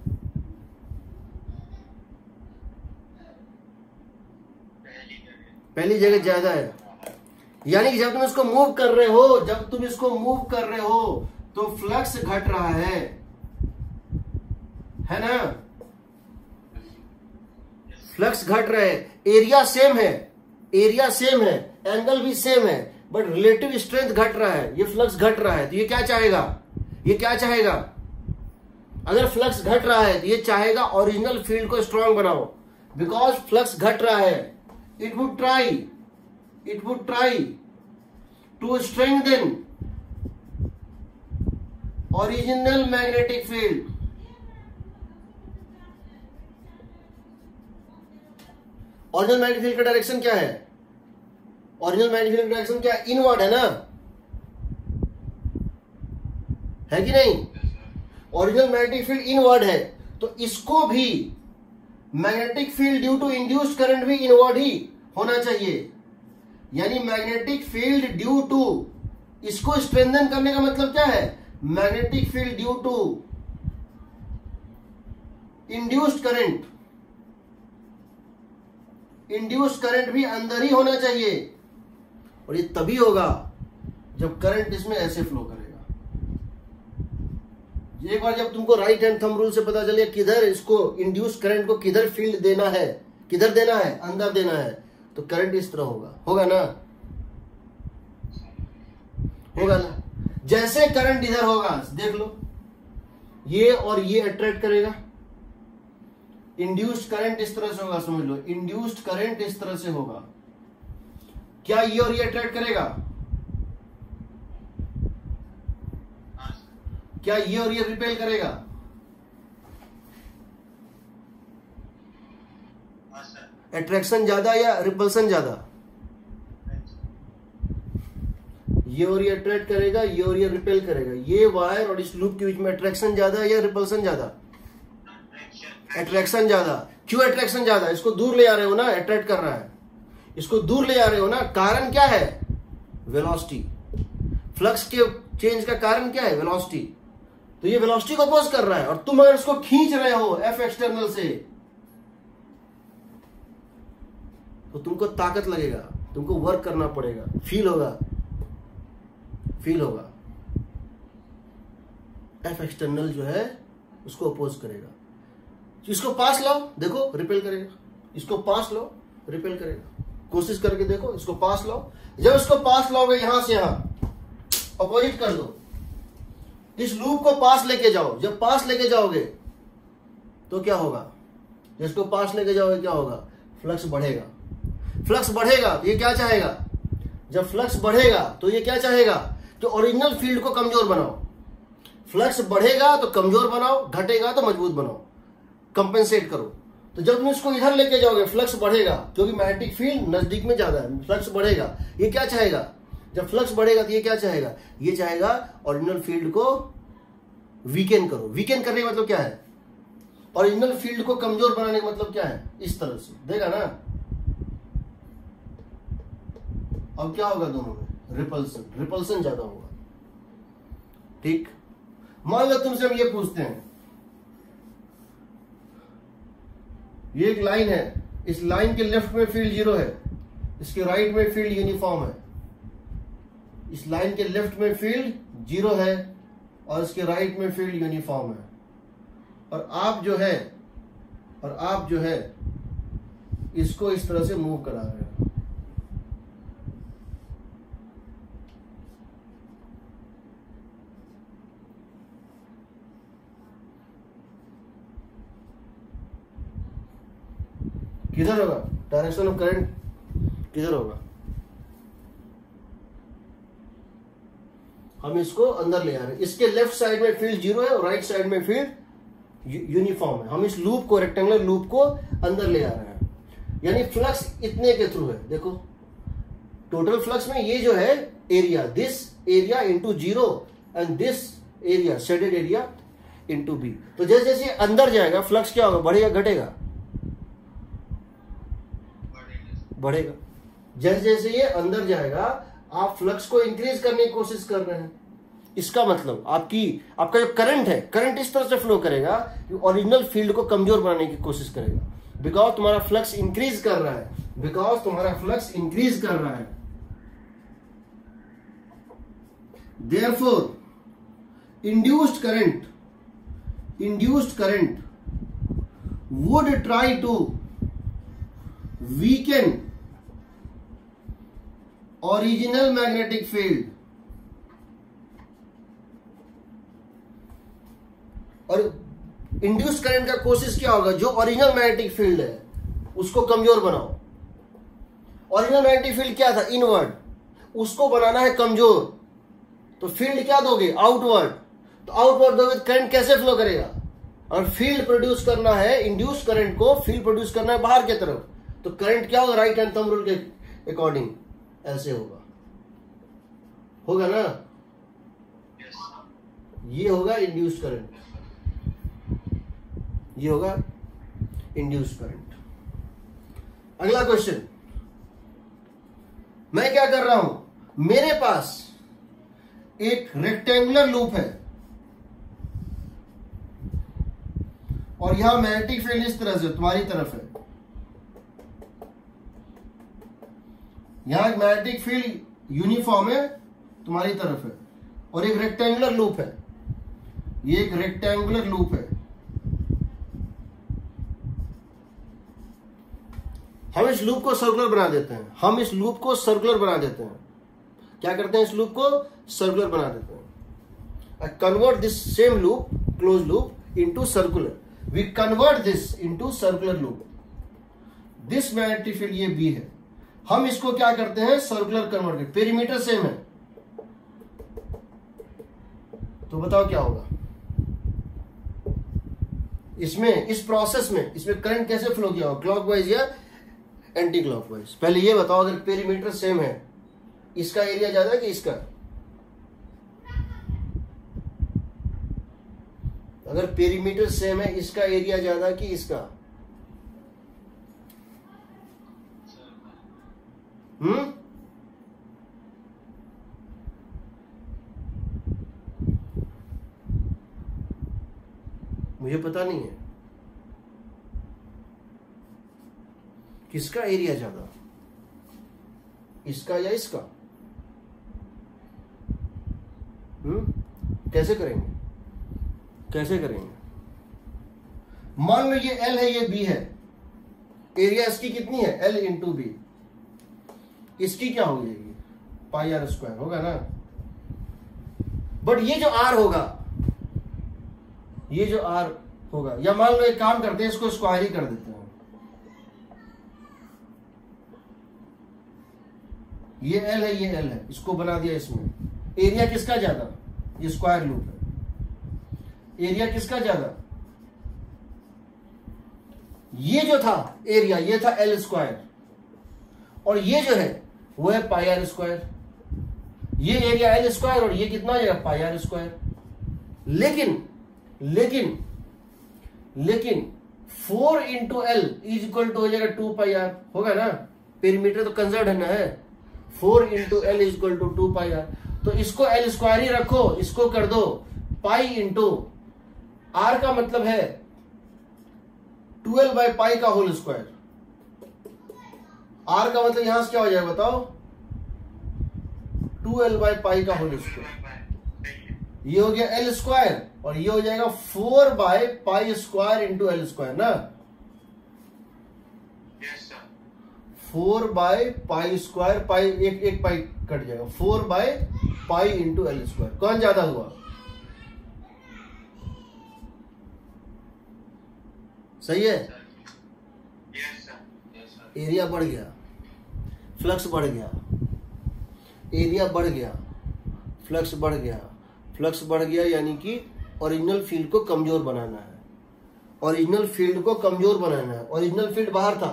पहली जगह ज़्यादा है। यानी कि जब तुम इसको मूव कर रहे हो, जब तुम इसको मूव कर रहे हो तो फ्लक्स घट रहा है। है ना? फ्लक्स घट रहा है। एरिया सेम है। एरिया सेम है। एंगल भी सेम है। बट रिलेटिव स्ट्रेंथ घट रहा है। ये फ्लक्स घट रहा है। तो ये क्या चाहेगा? ये क्या चाहेगा? अगर फ्लक्स घट रहा है तो ये चाहेगा ओरिजिनल फ़ील्ड को स्ट्रांग बनाओ। बिकॉज़ फ्लक्स घट रहा है it would try it would try to strengthen original magnetic field original magnetic field का डायरेक्शन क्या है? ओरिजिनल मैग्नेटिक फ़ील्ड का डायरेक्शन क्या? इनवर्ड है ना? है कि नहीं? ओरिजिनल मैग्नेटिक फ़ील्ड इनवर्ड है। तो इसको भी magnetic field due to induced current भी इनवर्ड ही होना चाहिए। यानी मैग्नेटिक फ़ील्ड ड्यू टू इसको स्ट्रेंथन करने का मतलब क्या है? Magnetic field due to induced current induced current भी अंदर ही होना चाहिए। और ये तभी होगा जब करंट इसमें ऐसे फ्लो करेगा। एक बार जब तुमको राइट हैंड थंब रूल से पता चले किधर इसको इंड्यूस करंट को किधर फ़ील्ड देना है, किधर देना है? अंदर देना है। तो करंट इस तरह होगा। होगा ना? होगा ना? जैसे करंट इधर होगा, देख लो। ये और ये अट्रैक्ट करेगा। इंड्यूस्ड करंट इस तरह से होगा, समझ लो। इंड्यूस्ड करंट इस तरह से होगा। क्या ये और ये अट्रैक्ट करेगा? क्या ये और ये रिपेल करेगा हाँ सर अट्रैक्शन ज़्यादा या रिपल्सन ज़्यादा? ये और ये अट्रैक्ट करेगा, ये और ये रिपेल करेगा। ये वायर और इस लूप के बीच में अट्रैक्शन ज़्यादा या रिपल्सन ज़्यादा? अट्रैक्शन ज़्यादा। क्यों अट्रैक्शन ज़्यादा? इसको दूर ले आ रहे हो ना अट्रैक्ट कर रहा है। इसको दूर ले आ रहे हो ना, कारण क्या है? वेलोसिटी फ्लक्स के चेंज का कारण क्या है? वेलोसिटी तो ये वेलोसिटी को अपोज कर रहा है और तुम अगर इसको खींच रहे हो एफ़ एक्सटर्नल से तो तुमको ताकत लगेगा, तुमको वर्क करना पड़ेगा फील होगा फील होगा। एफ़ एक्सटर्नल जो है, उसको अपोज करेगा। इसको पास लाओ, देखो रिपेल करेगा। इसको पास लो रिपेल करेगा। कोशिश करके देखो, इसको पास लाओ। जब इसको पास लाओगे यहाँ से यहाँ अपोजिट कर दो। इस लूप को पास लेके जाओ। जब पास लेके जाओगे तो क्या होगा? इसको पास लेके जाओगे, क्या होगा? फ्लक्स बढ़ेगा। फ्लक्स बढ़ेगा तो ये क्या चाहेगा? जब फ्लक्स बढ़ेगा तो ये क्या चाहेगा? कि ओरिजिनल फ़ील्ड को कमज़ोर बनाओ। फ्लक्स बढ़ेगा तो कमज़ोर बनाओ, घटेगा तो मज़बूत बनाओ। कंपेंसेट करो। तो जब तुम इसको इधर लेके जाओगे, फ्लक्स बढ़ेगा क्योंकि मैग्नेटिक फ़ील्ड नज़दीक में ज़्यादा है, फ्लक्स बढ़ेगा, ये क्या चाहेगा? जब फ्लक्स बढ़ेगा तो ये क्या चाहेगा? ये चाहेगा ओरिजिनल फ़ील्ड को वीकेन करो। वीकेन करने का मतलब क्या है? ओरिजिनल फ़ील्ड को कमज़ोर बनाने का मतलब क्या है? इस तरह से। देगा ना? अब क्या होगा दोनों में? रिपल्सन रिपल्सन ज़्यादा होगा। ठीक? मान लो तुमसे हम ये पूछते हैं। ये एक लाइन है। इस लाइन के लेफ़्ट में फ़ील्ड ज़ीरो है। इसके राइट में फ़ील्ड यूनिफॉर्म है। इस लाइन के लेफ़्ट में फ़ील्ड ज़ीरो है और इसके राइट में फ़ील्ड यूनिफॉर्म है। और आप जो है, और आप जो है, इसको इस तरह से मूव करा रहे हैं। किधर होगा? डायरेक्शन ऑफ़ करंट किधर होगा? हम इसको अंदर ले आ रहे हैं। इसके लेफ़्ट साइड में फ़ील्ड ज़ीरो है और राइट साइड में फ़ील्ड यूनिफॉर्म है। हम इस लूप को रेक्टेंगुलर लूप को अंदर ले आ रहे हैं। यानी फ्लक्स इतने के थ्रू है। देखो टोटल फ्लक्स में ये जो है area this area into zero and this area shaded area into B तो जैसे जैसे अंदर जाएगा फ्लक्स क्या होगा? बढ़ेगा, घटेगा। बढ़ेगा। जैसे जैसे ये अंदर जाएगा, आप फ्लक्स को इंक्रीज करने की कोशिश कर रहे हैं। इसका मतलब आपकी, आपका जो करंट है करंट इस तरह से फ्लो करेगा ओरिजिनल फ़ील्ड को कमज़ोर बनाने की कोशिश करेगा। बिकॉज़ तुम्हारा फ्लक्स इंक्रीज कर रहा है बिकॉज़ तुम्हारा फ्लक्स इंक्रीज कर रहा है। Therefore induced current induced current would try to weaken original magnetic field और इंड्यूस करंट का कोशिश क्या होगा? जो ओरिजिनल मैग्नेटिक फ़ील्ड है, उसको कमज़ोर बनाओ। ओरिजिनल मैग्नेटिक फ़ील्ड क्या था? इनवर्ड उसको बनाना है कमज़ोर। तो फ़ील्ड क्या दोगे? आउटवर्ड तो आउटवर्ड दोगे तो करंट कैसे फ्लो करेगा? और फ़ील्ड प्रोड्यूस करना है इंड्यूस करंट को फ़ील्ड प्रोड्यूस करना है बाहर की तरफ़। तो करंट क्या होगा? राइट हैंड थंब रूल के अकॉर्डिंग ऐसे होगा। होगा ना? Yes, ये होगा इंड्यूस करंट ये होगा इंड्यूस करंट अगला क्वेश्चन मैं क्या कर रहा हूँ? मेरे पास एक रेक्टेंगुलर लूप है। और यहाँ मैग्नेटिक फ़ील्ड इस तरह से तुम्हारी तरफ़ है। यहाँ एक मैग्नेटिक फ़ील्ड यूनिफॉर्म है, तुम्हारी तरफ़ है, और एक रेक्टेंगुलर लूप है। ये एक रेक्टेंगुलर लूप है। हम इस लूप को सर्कुलर बना देते हैं। हम इस लूप को सर्कुलर बना देते हैं। क्या करते हैं इस लूप को? सर्कुलर बना देते हैं। Convert this same loop close loop into circular we convert this into circular loop this magnetic field ये बी है। हम इसको क्या करते हैं? सर्कुलर कन्वर्ट पेरीमीटर सेम है। तो बताओ क्या होगा? इसमें, इस प्रोसेस में, इसमें करंट कैसे फ्लो किया होगा? क्लॉकवाइज या एंटी क्लॉकवाइज पहले ये बताओ, अगर पेरीमीटर सेम है, इसका एरिया ज़्यादा कि इसका? अगर पेरीमीटर सेम है, इसका एरिया ज़्यादा कि इसका? हम्म मुझे पता नहीं है। किसका एरिया ज़्यादा? इसका या इसका? हम्म कैसे करेंगे? कैसे करेंगे? मान लो ये एल है, ये बी है। एरिया इसकी कितनी है? एल इंटू बी इसकी क्या हो जाएगी पाई आर स्क्वायर होगा ना? बट ये जो आर होगा, ये जो आर होगा, या मान लो एक काम करते हैं, इसको स्क्वायर ही कर देते हैं। ये एल है, ये एल है, इसको बना दिया इसमें। एरिया किसका ज़्यादा? ये स्क्वायर लूप है। एरिया किसका ज़्यादा? ये जो था एरिया ये था एल स्क्वायर और ये जो है वो है पाई आर स्क्वायर ये एरिया एल स्क्वायर और ये कितना हो जाएगा पाई आर स्क्वायर लेकिन लेकिन लेकिन four into L is equal to हो जाएगा टू पाई आर होगा ना? पेरीमीटर तो कंजर्व है ना? है four into L is equal to two pi R तो इसको एल स्क्वायर ही रखो, इसको कर दो पाई इंटू आर का मतलब है ट्वेल्व बाई पाई का होल स्क्वायर आर का मतलब यहाँ से क्या हो जाएगा बताओ? टू एल बाई पाई का होल स्क्वायर ये हो गया एल स्क्वायर और ये हो जाएगा four by pi square into L square ना? Four by pi square pi एक एक पाई कट जाएगा। Four by pi into L square कौन ज़्यादा हुआ? सही है. एरिया बढ़ गया। फ्लक्स बढ़ गया। एरिया बढ़ गया। फ्लक्स बढ़ गया। फ्लक्स बढ़ गया यानी कि ओरिजिनल फ़ील्ड को कमज़ोर बनाना है। ओरिजिनल फ़ील्ड को कमज़ोर बनाना है। ओरिजिनल फ़ील्ड बाहर था।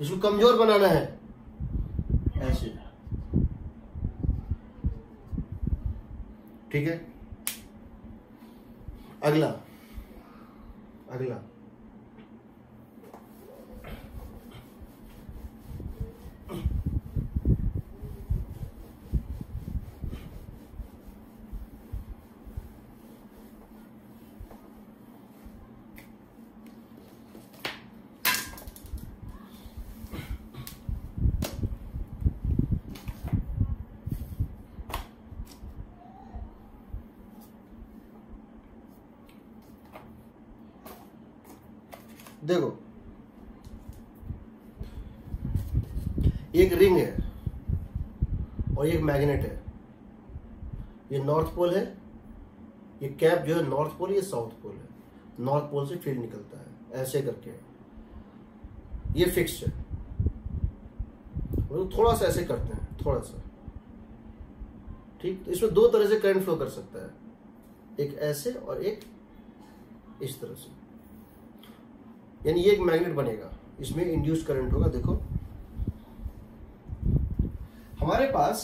इसको कमज़ोर बनाना है। ऐसे। ठीक है? अगला। अगला। देखो। एक रिंग है और एक मैग्नेट है। ये नॉर्थ पोल है, ये कैप जो है नॉर्थ पोल, ये साउथ पोल है। नॉर्थ पोल से फ़ील्ड निकलता है, ऐसे करके ये फिक्स है। तो थोड़ा सा ऐसे करते हैं, थोड़ा सा। ठीक? तो इसमें दो तरह से करंट फ्लो कर सकता है। एक ऐसे और एक इस तरह से। यानी ये एक मैग्नेट बनेगा। इसमें इंड्यूस करंट होगा, देखो। हमारे पास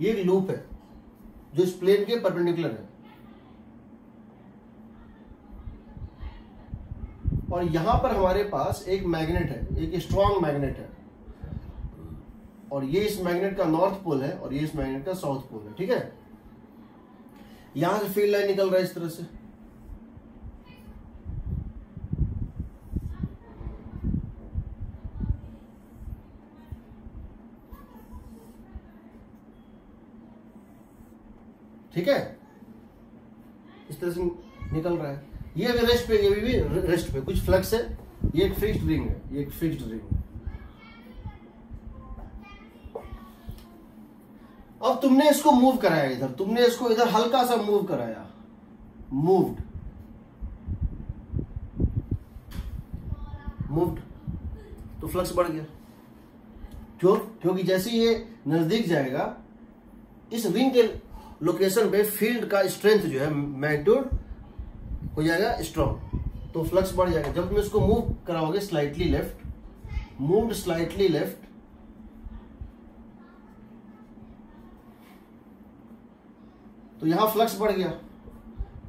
ये एक लूप है, जो इस प्लेन के परपेंडिकुलर है। और यहाँ पर हमारे पास एक मैग्नेट है, एक स्ट्रॉन्ग मैग्नेट है। और ये इस मैग्नेट का नॉर्थ पोल है और ये इस मैग्नेट का साउथ पोल है, ठीक है? यहाँ से फ़ील्ड लाइन निकल रहा है इस तरह से। ठीक है? इस तरह से निकल रहा है। ये अभी रेस्ट पे, ये भी रेस्ट पे, कुछ फ्लक्स है, ये एक फिक्स्ड रिंग है, ये एक फिक्स्ड रिंग है। अब तुमने इसको मूव कराया इधर, तुमने इसको इधर हल्का सा मूव कराया। मूव्ड मूव्ड तो फ्लक्स बढ़ गया। क्यों? क्योंकि जैसे ये नज़दीक जाएगा, इस रिंग के लोकेशन पे फ़ील्ड का स्ट्रेंथ जो है, मैग्नीट्यूड हो जाएगा स्ट्रॉन्ग तो फ्लक्स बढ़ जाएगा। जब तुम इसको मूव कराओगे slightly left move slightly left तो यहाँ फ्लक्स बढ़ गया।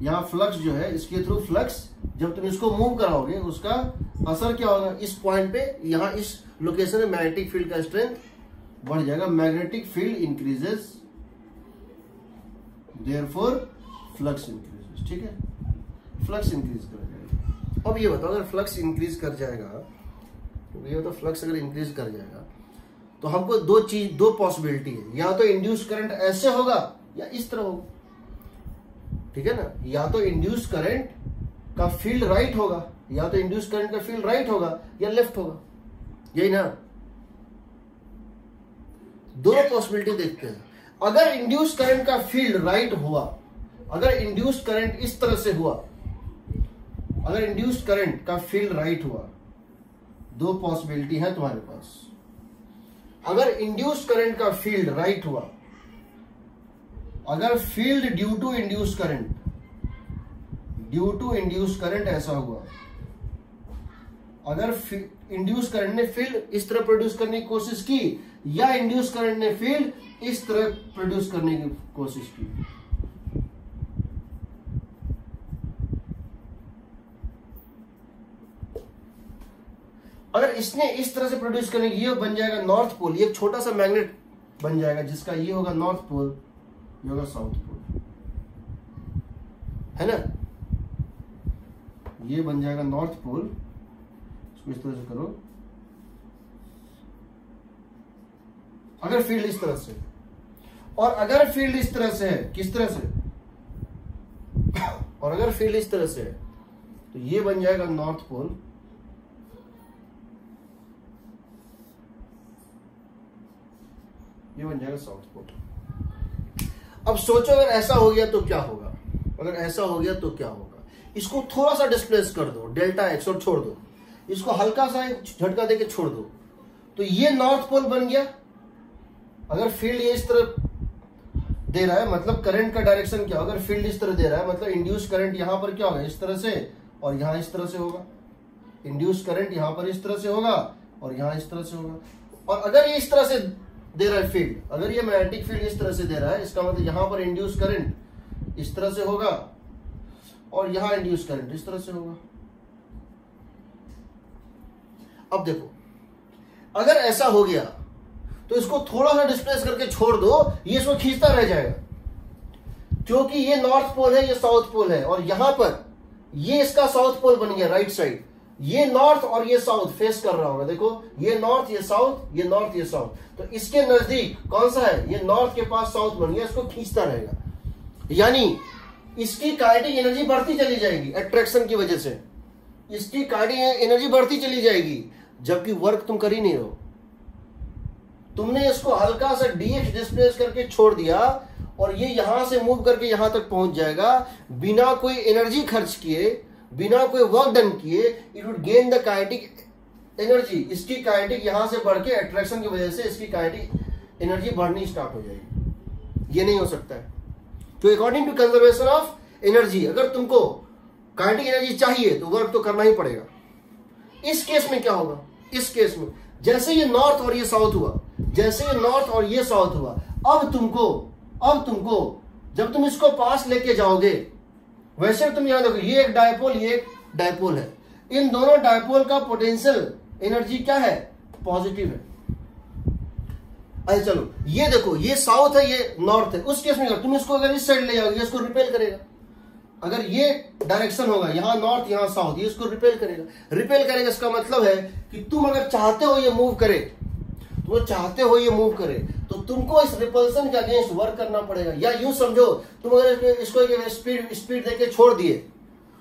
यहाँ फ्लक्स जो है, इसके थ्रू फ्लक्स जब तुम इसको मूव कराओगे, उसका असर क्या होगा? इस पॉइंट पे, यहाँ इस लोकेशन में मैग्नेटिक फ़ील्ड का स्ट्रेंथ बढ़ जाएगा। Magnetic field increases therefore flux increase ठीक है? फ्लक्स इंक्रीज कर जाएगा। अब ये बताओ, अगर फ्लक्स इंक्रीज कर जाएगा ये बताओ फ्लक्स अगर इंक्रीज कर जाएगा तो हमको दो चीज़, दो पॉसिबिलिटी है। या तो इंड्यूस करंट ऐसे होगा, या इस तरह होगा। ठीक है ना? या तो इंड्यूस करंट का फ़ील्ड राइट होगा, या तो इंड्यूस करंट का फ़ील्ड राइट होगा, या लेफ़्ट होगा। यही ना? दो पॉसिबिलिटी देखते हैं। अगर इंड्यूस करंट का फ़ील्ड राइट हुआ, अगर इंड्यूस करंट इस तरह से हुआ, अगर इंड्यूस करंट का फ़ील्ड राइट हुआ, दो पॉसिबिलिटी है तुम्हारे पास। अगर इंड्यूस करंट का फ़ील्ड राइट हुआ, अगर field due to induce current due to induce current ऐसा हुआ, अगर इंड्यूस करंट ने फ़ील्ड इस तरह प्रोड्यूस करने की कोशिश की या इंड्यूस करंट ने फ़ील्ड इस तरह प्रोड्यूस करने की कोशिश की। अगर इसने इस तरह से प्रोड्यूस करने की, ये बन जाएगा नॉर्थ पोल ये छोटा सा मैग्नेट बन जाएगा, जिसका ये होगा नॉर्थ पोल ये होगा साउथ पोल है ना? ये बन जाएगा नॉर्थ पोल इसको इस तरह से करो। अगर फ़ील्ड इस तरह से, और अगर फ़ील्ड इस तरह से है किस तरह से? <coughs> और अगर फ़ील्ड इस तरह से है तो ये बन जाएगा नॉर्थ पोल। ये बन जाएगा साउथ पोल। अब सोचो, अगर ऐसा हो गया तो क्या होगा? अगर ऐसा हो गया तो क्या होगा? इसको थोड़ा सा डिस्प्लेस कर दो डेल्टा एक्स और छोड़ दो। इसको हल्का सा झटका देके छोड़ दो। तो ये नॉर्थ पोल बन गया। अगर फ़ील्ड ये इस तरह दे रहा है मतलब करंट का डायरेक्शन क्या होगा अगर फ़ील्ड इस तरह दे रहा है मतलब इंड्यूस करंट यहाँ पर क्या होगा इस तरह से और यहाँ इस तरह से होगा इंड्यूस करंट यहाँ पर इस तरह से होगा और यहाँ इस तरह से होगा और अगर ये इस तरह से दे रहा है फ़ील्ड अगर ये मैग्नेटिक फ़ील्ड इस तरह से दे रहा है इसका मतलब यहाँ पर इंड्यूस करंट इस तरह से होगा और यहाँ इंड्यूस करंट इस तरह से होगा अब देखो अगर ऐसा हो गया तो इसको थोड़ा सा डिस्प्लेस करके छोड़ दो, ये इसको खींचता रह जाएगा। क्योंकि ये नॉर्थ पोल है, ये साउथ पोल है, और यहाँ पर ये इसका साउथ पोल बन गया राइट साइड ये नॉर्थ और ये साउथ फेस कर रहा होगा, देखो, ये नॉर्थ ये साउथ ये नॉर्थ ये साउथ तो इसके नज़दीक कौन सा है? ये नॉर्थ के पास साउथ बन गया, इसको खींचता रहेगा। यानी इसकी काइनेटिक एनर्जी बढ़ती चली जाएगी अट्रैक्शन की वजह से। इसकी काइनेटिक एनर्जी बढ़ती चली जाएगी, जबकि वर्क तुम कर ही नहीं रहो तुमने इसको हल्का सा डीएक्स डिस्प्लेस करके छोड़ दिया और ये यहाँ से मूव करके यहाँ तक पहुँच जाएगा। बिना कोई एनर्जी खर्च किए, बिना कोई वर्क डन किए it would gain the kinetic energy इसकी काइनेटिक यहाँ से बढ़ के अट्रैक्शन की वजह से इसकी काइनेटिक एनर्जी बढ़नी स्टार्ट हो जाएगी। ये नहीं हो सकता है। तो according to conservation of energy अगर तुमको काइनेटिक एनर्जी चाहिए तो वर्क तो करना ही पड़ेगा। इस केस में क्या होगा? इस केस में जैसे ये नॉर्थ और ये साउथ हुआ, जैसे ये नॉर्थ और ये साउथ हुआ, अब तुमको अब तुमको, जब तुम इसको पास लेके जाओगे, वैसे तुम यहाँ देखो, ये एक डायपोल ये एक डायपोल है। इन दोनों डायपोल का पोटेंशियल एनर्जी क्या है? पॉजिटिव है। अरे चलो, ये देखो, ये साउथ है, ये नॉर्थ है। उस केस में तुम इसको अगर इस साइड ले जाओगे इसको रिपेल करेगा। अगर ये डायरेक्शन होगा, यहाँ नॉर्थ यहाँ साउथ ये इसको रिपेल करेगा। रिपेल करेगा, इसका मतलब है कि तुम अगर चाहते हो ये मूव करे तुम चाहते हो ये मूव करे तो तुमको इस रिपल्सन के अगेंस्ट वर्क करना पड़ेगा। या यूँ समझो, तुम अगर इसको स्पीड स्पीड देके छोड़ दिए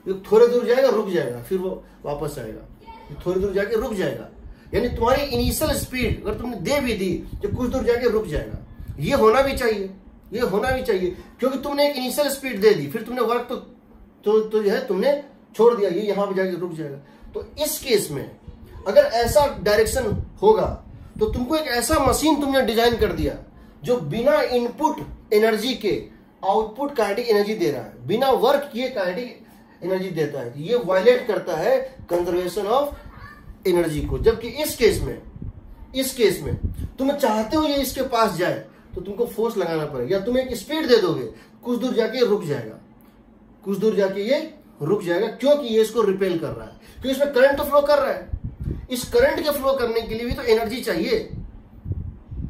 थोड़े दूर जाएगा, रुक जाएगा, फिर वो वापस आएगा। थोड़ी दूर जाके रुक जाएगा। यानी तुम्हारी इनिशियल स्पीड अगर तुमने दे भी दी तो कुछ दूर जाके रुक जाएगा। ये होना भी चाहिए। ये होना भी चाहिए। क्योंकि तुमने एक इनिशियल स्पीड दे दी फिर तुमने वर्क तो तो, तो जो है तुमने छोड़ दिया ये यहाँ पे जाके रुक जाएगा। तो इस केस में अगर ऐसा डायरेक्शन होगा तो तुमको एक ऐसा मशीन तुमने डिज़ाइन कर दिया जो बिना इनपुट एनर्जी के आउटपुट काइनेटिक एनर्जी दे रहा है। बिना वर्क किए काइनेटिक एनर्जी देता है। ये वायलेट करता है कंजर्वेशन ऑफ़ एनर्जी को। जबकि इस केस में इस केस में तुम चाहते हो ये इसके पास जाए तो तुमको फोर्स लगाना पड़ेगा। या तुम एक स्पीड दे दोगे, कुछ दूर जाके रुक जाएगा। कुछ दूर जाके ये रुक जाएगा, क्योंकि ये इसको रिपेल कर रहा है। क्योंकि इसमें करंट तो फ्लो कर रहा है। इस करंट के फ्लो करने के लिए भी तो एनर्जी चाहिए।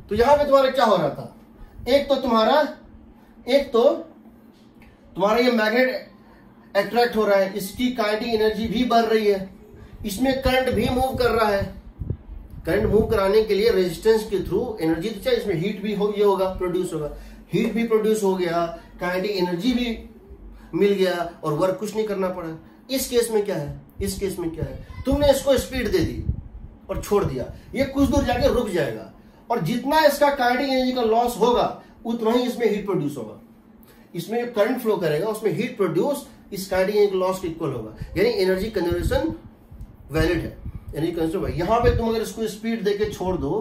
तो यहाँ पे तुम्हारा क्या हो रहा था? एक तो तुम्हारा, एक तो तुम्हारा ये मैग्नेट अट्रैक्ट हो रहा है। इसकी काइनेटिक एनर्जी भी बढ़ रही है। इसमें करंट भी मूव कर रहा है। करंट मूव कराने के लिए रेजिस्टेंस के थ्रू एनर्जी तो चाहिए इसमें हीट भी हो, ये होगा प्रोड्यूस होगा। हीट भी प्रोड्यूस हो गया काइनेटिक एनर्जी भी मिल गया और वर्क कुछ नहीं करना पड़ा। इस केस में क्या है? इस केस में क्या है? तुमने इसको स्पीड दे दी और छोड़ दिया। ये कुछ दूर जाके रुक जाएगा। और जितना इसका काइनेटिक एनर्जी का लॉस होगा, उतना ही इसमें हीट प्रोड्यूस होगा। इसमें जो करंट फ्लो करेगा, उसमें हीट प्रोड्यूस इस काइनेटिक एनर्जी लॉस के इक्वल होगा। यानी एनर्जी कंजर्वेशन वैलिड है। एनर्जी कंजर्वेशन यहाँ पे तुम अगर इसको स्पीड देके छोड़ दो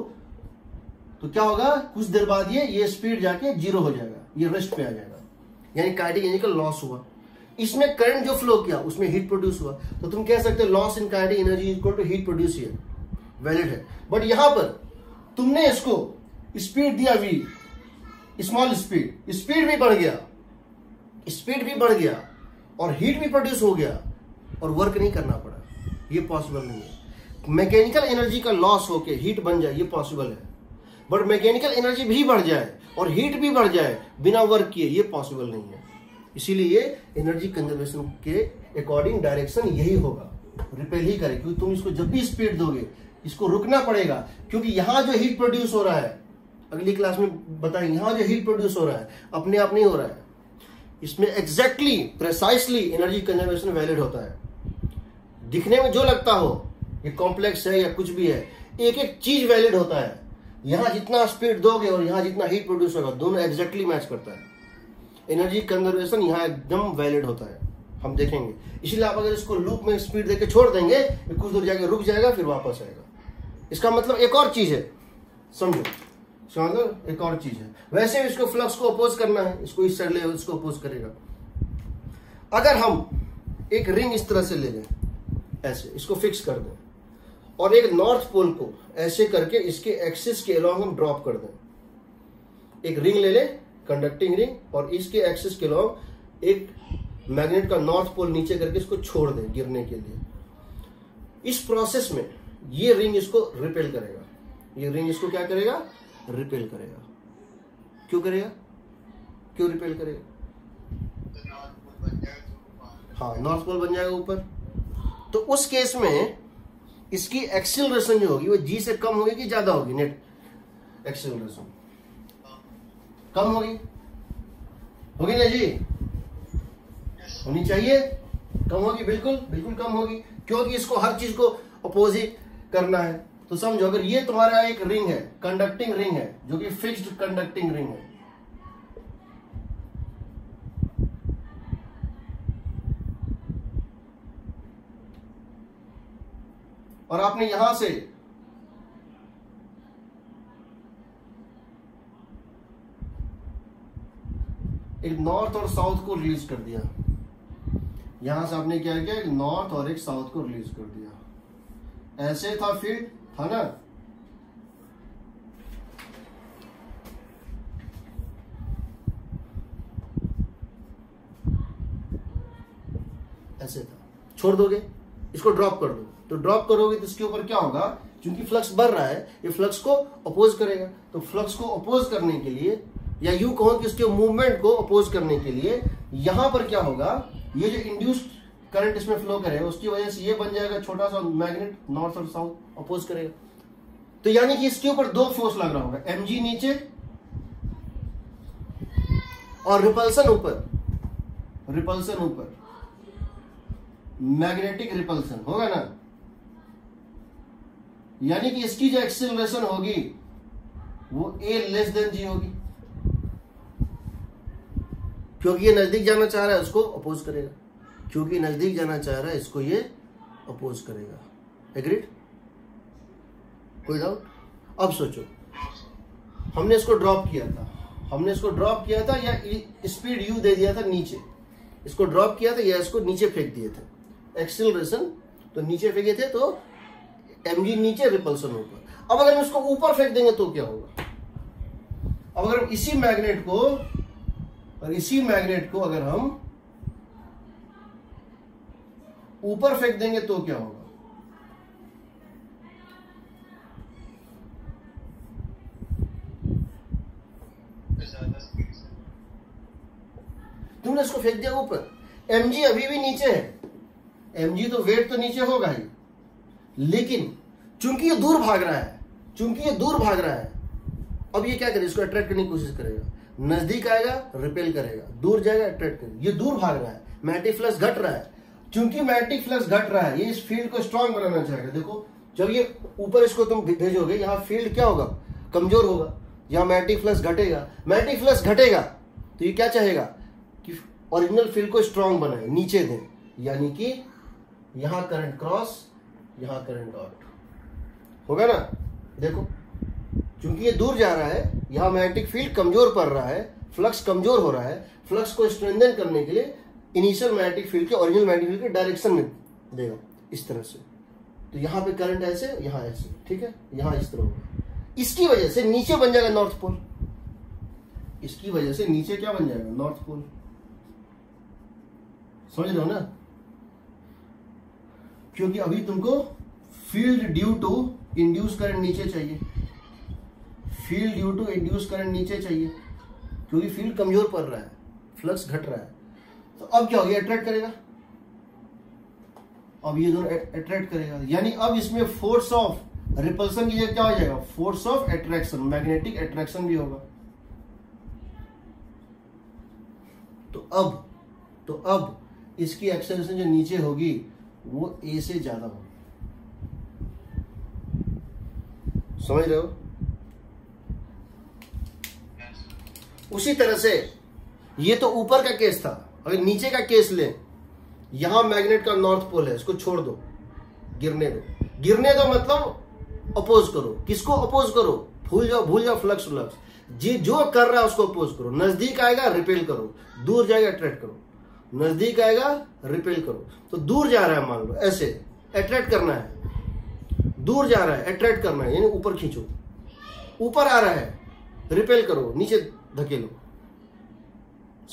तो क्या होगा? कुछ देर बाद ये ये स्पीड जाके ज़ीरो हो जाएगा। ये रेस्ट पे आ जाएगा। यानी काइनेटिक एनर्जी का लॉस हुआ। इसमें करंट जो फ्लो किया, उसमें हीट प्रोड्यूस हुआ। तो तुम कह सकते हो loss in kinetic energy equal to heat produce here valid है। बट यहाँ पर तुमने इसको स्पीड दिया वी स्मॉल स्पीड स्पीड भी बढ़ गया। स्पीड भी बढ़ गया। और हीट भी प्रोड्यूस हो गया। और वर्क नहीं करना पड़ा। ये पॉसिबल नहीं है। मैकेनिकल एनर्जी का लॉस होके हीट बन जाए, ये पॉसिबल है। बट मैकेनिकल एनर्जी भी बढ़ जाए और हीट भी बढ़ जाए बिना वर्क किए, ये पॉसिबल नहीं है। इसीलिए एनर्जी कंजर्वेशन के अकॉर्डिंग डायरेक्शन यही होगा। रिपेल ही करे, क्योंकि तुम इसको जब भी स्पीड दोगे, इसको रुकना पड़ेगा, क्योंकि यहाँ जो हीट प्रोड्यूस हो रहा है, अगली क्लास में बताएँगे, यहाँ जो हीट प्रोड्यूस हो रहा है, अपने आप नहीं हो रहा है। इसमें exactly precisely energy conservation valid होता है। दिखने में जो लगता हो ये कॉम्प्लेक्स है या कुछ भी है एक एक चीज़ वैलिड होता है। यहाँ जितना स्पीड दोगे और यहाँ जितना हीट प्रोड्यूस होगा, दोनों एग्जैक्टली मैच करता है। एनर्जी कंजर्वेशन यहाँ एकदम वैलिड होता है। हम देखेंगे। इसलिए आप अगर इसको लूप में स्पीड देके छोड़ देंगे कुछ दूर जाके रुक जाएगा, फिर वापस आएगा। इसका मतलब एक और चीज़ है। समझो? समझो एक और चीज़ है। वैसे भी इसको फ्लक्स को अपोज करना है। इसको इस साइड ले, इसको अपोज करेगा। अगर हम एक रिंग इस तरह से ले लें, ऐसे, इसको फिक्स कर दें। और एक नॉर्थ पोल को ऐसे करके इसके एक्सिस के अलॉन्ग हम ड्रॉप कर दें। एक रिंग ले लें कंडक्टिंग रिंग और इसके एक्सिस के अलॉन्ग एक मैग्नेट का नॉर्थ पोल नीचे करके इसको छोड़ दें गिरने के लिए। इस प्रोसेस में ये रिंग इसको रिपेल करेगा। ये रिंग इसको क्या करेगा? रिपेल करेगा। क्यों करेगा? क्यों रिपेल करेगा? हाँ नॉर्थ पोल बन जाएगा ऊपर। तो उस केस में इसकी एक्सिलरेशन जो होगी वो जी से कम होगी कि ज़्यादा होगी नेट एक्सिलरेशन कम होगी। होगी ना जी? होनी चाहिए। कम होगी बिल्कुल बिल्कुल कम होगी। क्योंकि इसको हर चीज़ को अपोजिट करना है। तो समझो अगर ये तुम्हारा एक रिंग है कंडक्टिंग रिंग है जो कि फिक्स्ड कंडक्टिंग रिंग है और आपने यहाँ से एक नॉर्थ और साउथ को रिलीज़ कर दिया। यहाँ से आपने क्या किया? एक नॉर्थ और एक साउथ को रिलीज़ कर दिया। ऐसे था फ़ील्ड था ना? ऐसे था। छोड़ दोगे? इसको ड्रॉप कर दो। तो ड्रॉप करोगे तो इसके ऊपर क्या होगा? क्योंकि फ्लक्स बढ़ रहा है, ये फ्लक्स को अपोज करेगा। तो फ्लक्स को अपोज करने के लिए या यू कहो कि उसके मूवमेंट को अपोज करने के लिए, यहाँ पर क्या होगा? ये जो इंड्यूस्ड करंट इसमें फ्लो करेगा, उसकी वजह से ये बन जाएगा छोटा सा मैग्नेट नॉर्थ और साउथ अपोज करेगा। तो यानी कि इसके ऊपर दो फोर्स लग रहा होगा एम नीचे और रिपल्सन ऊपर। रिपल्सन ऊपर। मैग्नेटिक रिपल्सन होगा ना? यानी कि इसकी जो एक्सिलेशन होगी, वो ए लेस देन जी होगी। क्योंकि ये नज़दीक जाना चाह रहा है उसको अपोज करेगा। क्योंकि नज़दीक जाना चाह रहा है, इसको ये अपोज करेगा। एग्रीड कोई डाउट अब सोचो। हमने इसको ड्रॉप किया था। हमने इसको ड्रॉप किया था या स्पीड यू दे दिया था नीचे। इसको ड्रॉप किया था या इसको नीचे फेंक दिए थे। एक्सिलरेशन तो नीचे फेंके थे तो एमजी नीचे रिपल्सन ऊपर अब अगर हम इसको ऊपर फेंक देंगे तो क्या होगा? अब अगर हम इसी मैग्नेट को और इसी मैग्नेट को अगर हम ऊपर फेंक देंगे तो क्या होगा? तुमने इसको फेंक दिया ऊपर। एमजी अभी भी नीचे है। एमजी तो वेट तो नीचे होगा ही। लेकिन चूँकि ये दूर भाग रहा है, चूँकि ये दूर भाग रहा है, अब ये क्या करे इसको अट्रैक्ट करने की कोशिश करेगा। नज़दीक आएगा रिपेल करेगा। दूर जाएगा अट्रैक्ट करेगा। ये दूर भाग रहा है। मैटिक फ्लक्स घट रहा है। चूँकि मैटिक फ्लक्स घट रहा है, ये इस फ़ील्ड को स्ट्रांग बनाना चाहेगा देखो, जब ये ऊपर इसको तुम भेजोगे, यहाँ फ़ील्ड क्या होगा? कमज़ोर होगा। यहाँ मैटिक फ्लक्स घटेगा। मैटिक फ्लक्स घटेगा तो ये क्या चाहेगा? कि ओरिजिनल फ़ील्ड को स्ट्रांग बनाए, नीचे दे। यानी कि यहाँ करंट क्रॉस यहाँ करंट डॉट होगा ना? देखो क्योंकि ये दूर जा रहा है, यहाँ मैग्नेटिक फ़ील्ड कमज़ोर पड़ रहा है फ्लक्स कमज़ोर हो रहा है फ्लक्स को स्ट्रेंथन करने के लिए इनिशियल मैग्नेटिक फ़ील्ड के ओरिजिनल मैग्नेटिक फ़ील्ड के डायरेक्शन में देगा, इस तरह से। तो यहाँ पे करंट ऐसे, यहाँ ऐसे, ठीक है? यहाँ इस तरह होगा। इसकी वजह से नीचे बन जाएगा नॉर्थ पोल इसकी वजह से नीचे क्या बन जाएगा? नॉर्थ पोल समझ रहे हो ना? क्योंकि अभी तुमको field due to induce current नीचे चाहिए। Field due to induce current नीचे चाहिए। क्योंकि फ़ील्ड कमज़ोर पड़ रहा है फ्लक्स घट रहा है। तो अब क्या होगा अट्रैक्ट करेगा। अब ये दोनों अट्रैक्ट करेगा। यानी अब इसमें फोर्स ऑफ़ रिपल्सन की जगह क्या हो जाएगा? Force of attraction magnetic attraction भी होगा। तो अब तो अब इसकी एक्सेलरेशन जो नीचे होगी वो ए से ज़्यादा होगी समझ रहे हो? उसी तरह से ये तो ऊपर का केस था। अगर नीचे का केस ले, यहाँ मैग्नेट का नॉर्थ पोल है, इसको छोड़ दो, गिरने दो। गिरने दो मतलब अपोज करो। किसको अपोज करो? भूल जाओ भूल जाओ फ्लक्स फ्लक्स जी, जो कर रहा है उसको अपोज करो। नज़दीक आएगा रिपेल करो। दूर जाएगा अट्रैक्ट करो। नज़दीक आएगा रिपेल करो। तो दूर जा रहा है, मान लो, ऐसे अट्रैक्ट करना है। दूर जा रहा है अट्रैक्ट करना है, यानी ऊपर खींचो। ऊपर आ रहा है रिपेल करो, नीचे धकेलो।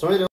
समझ रहे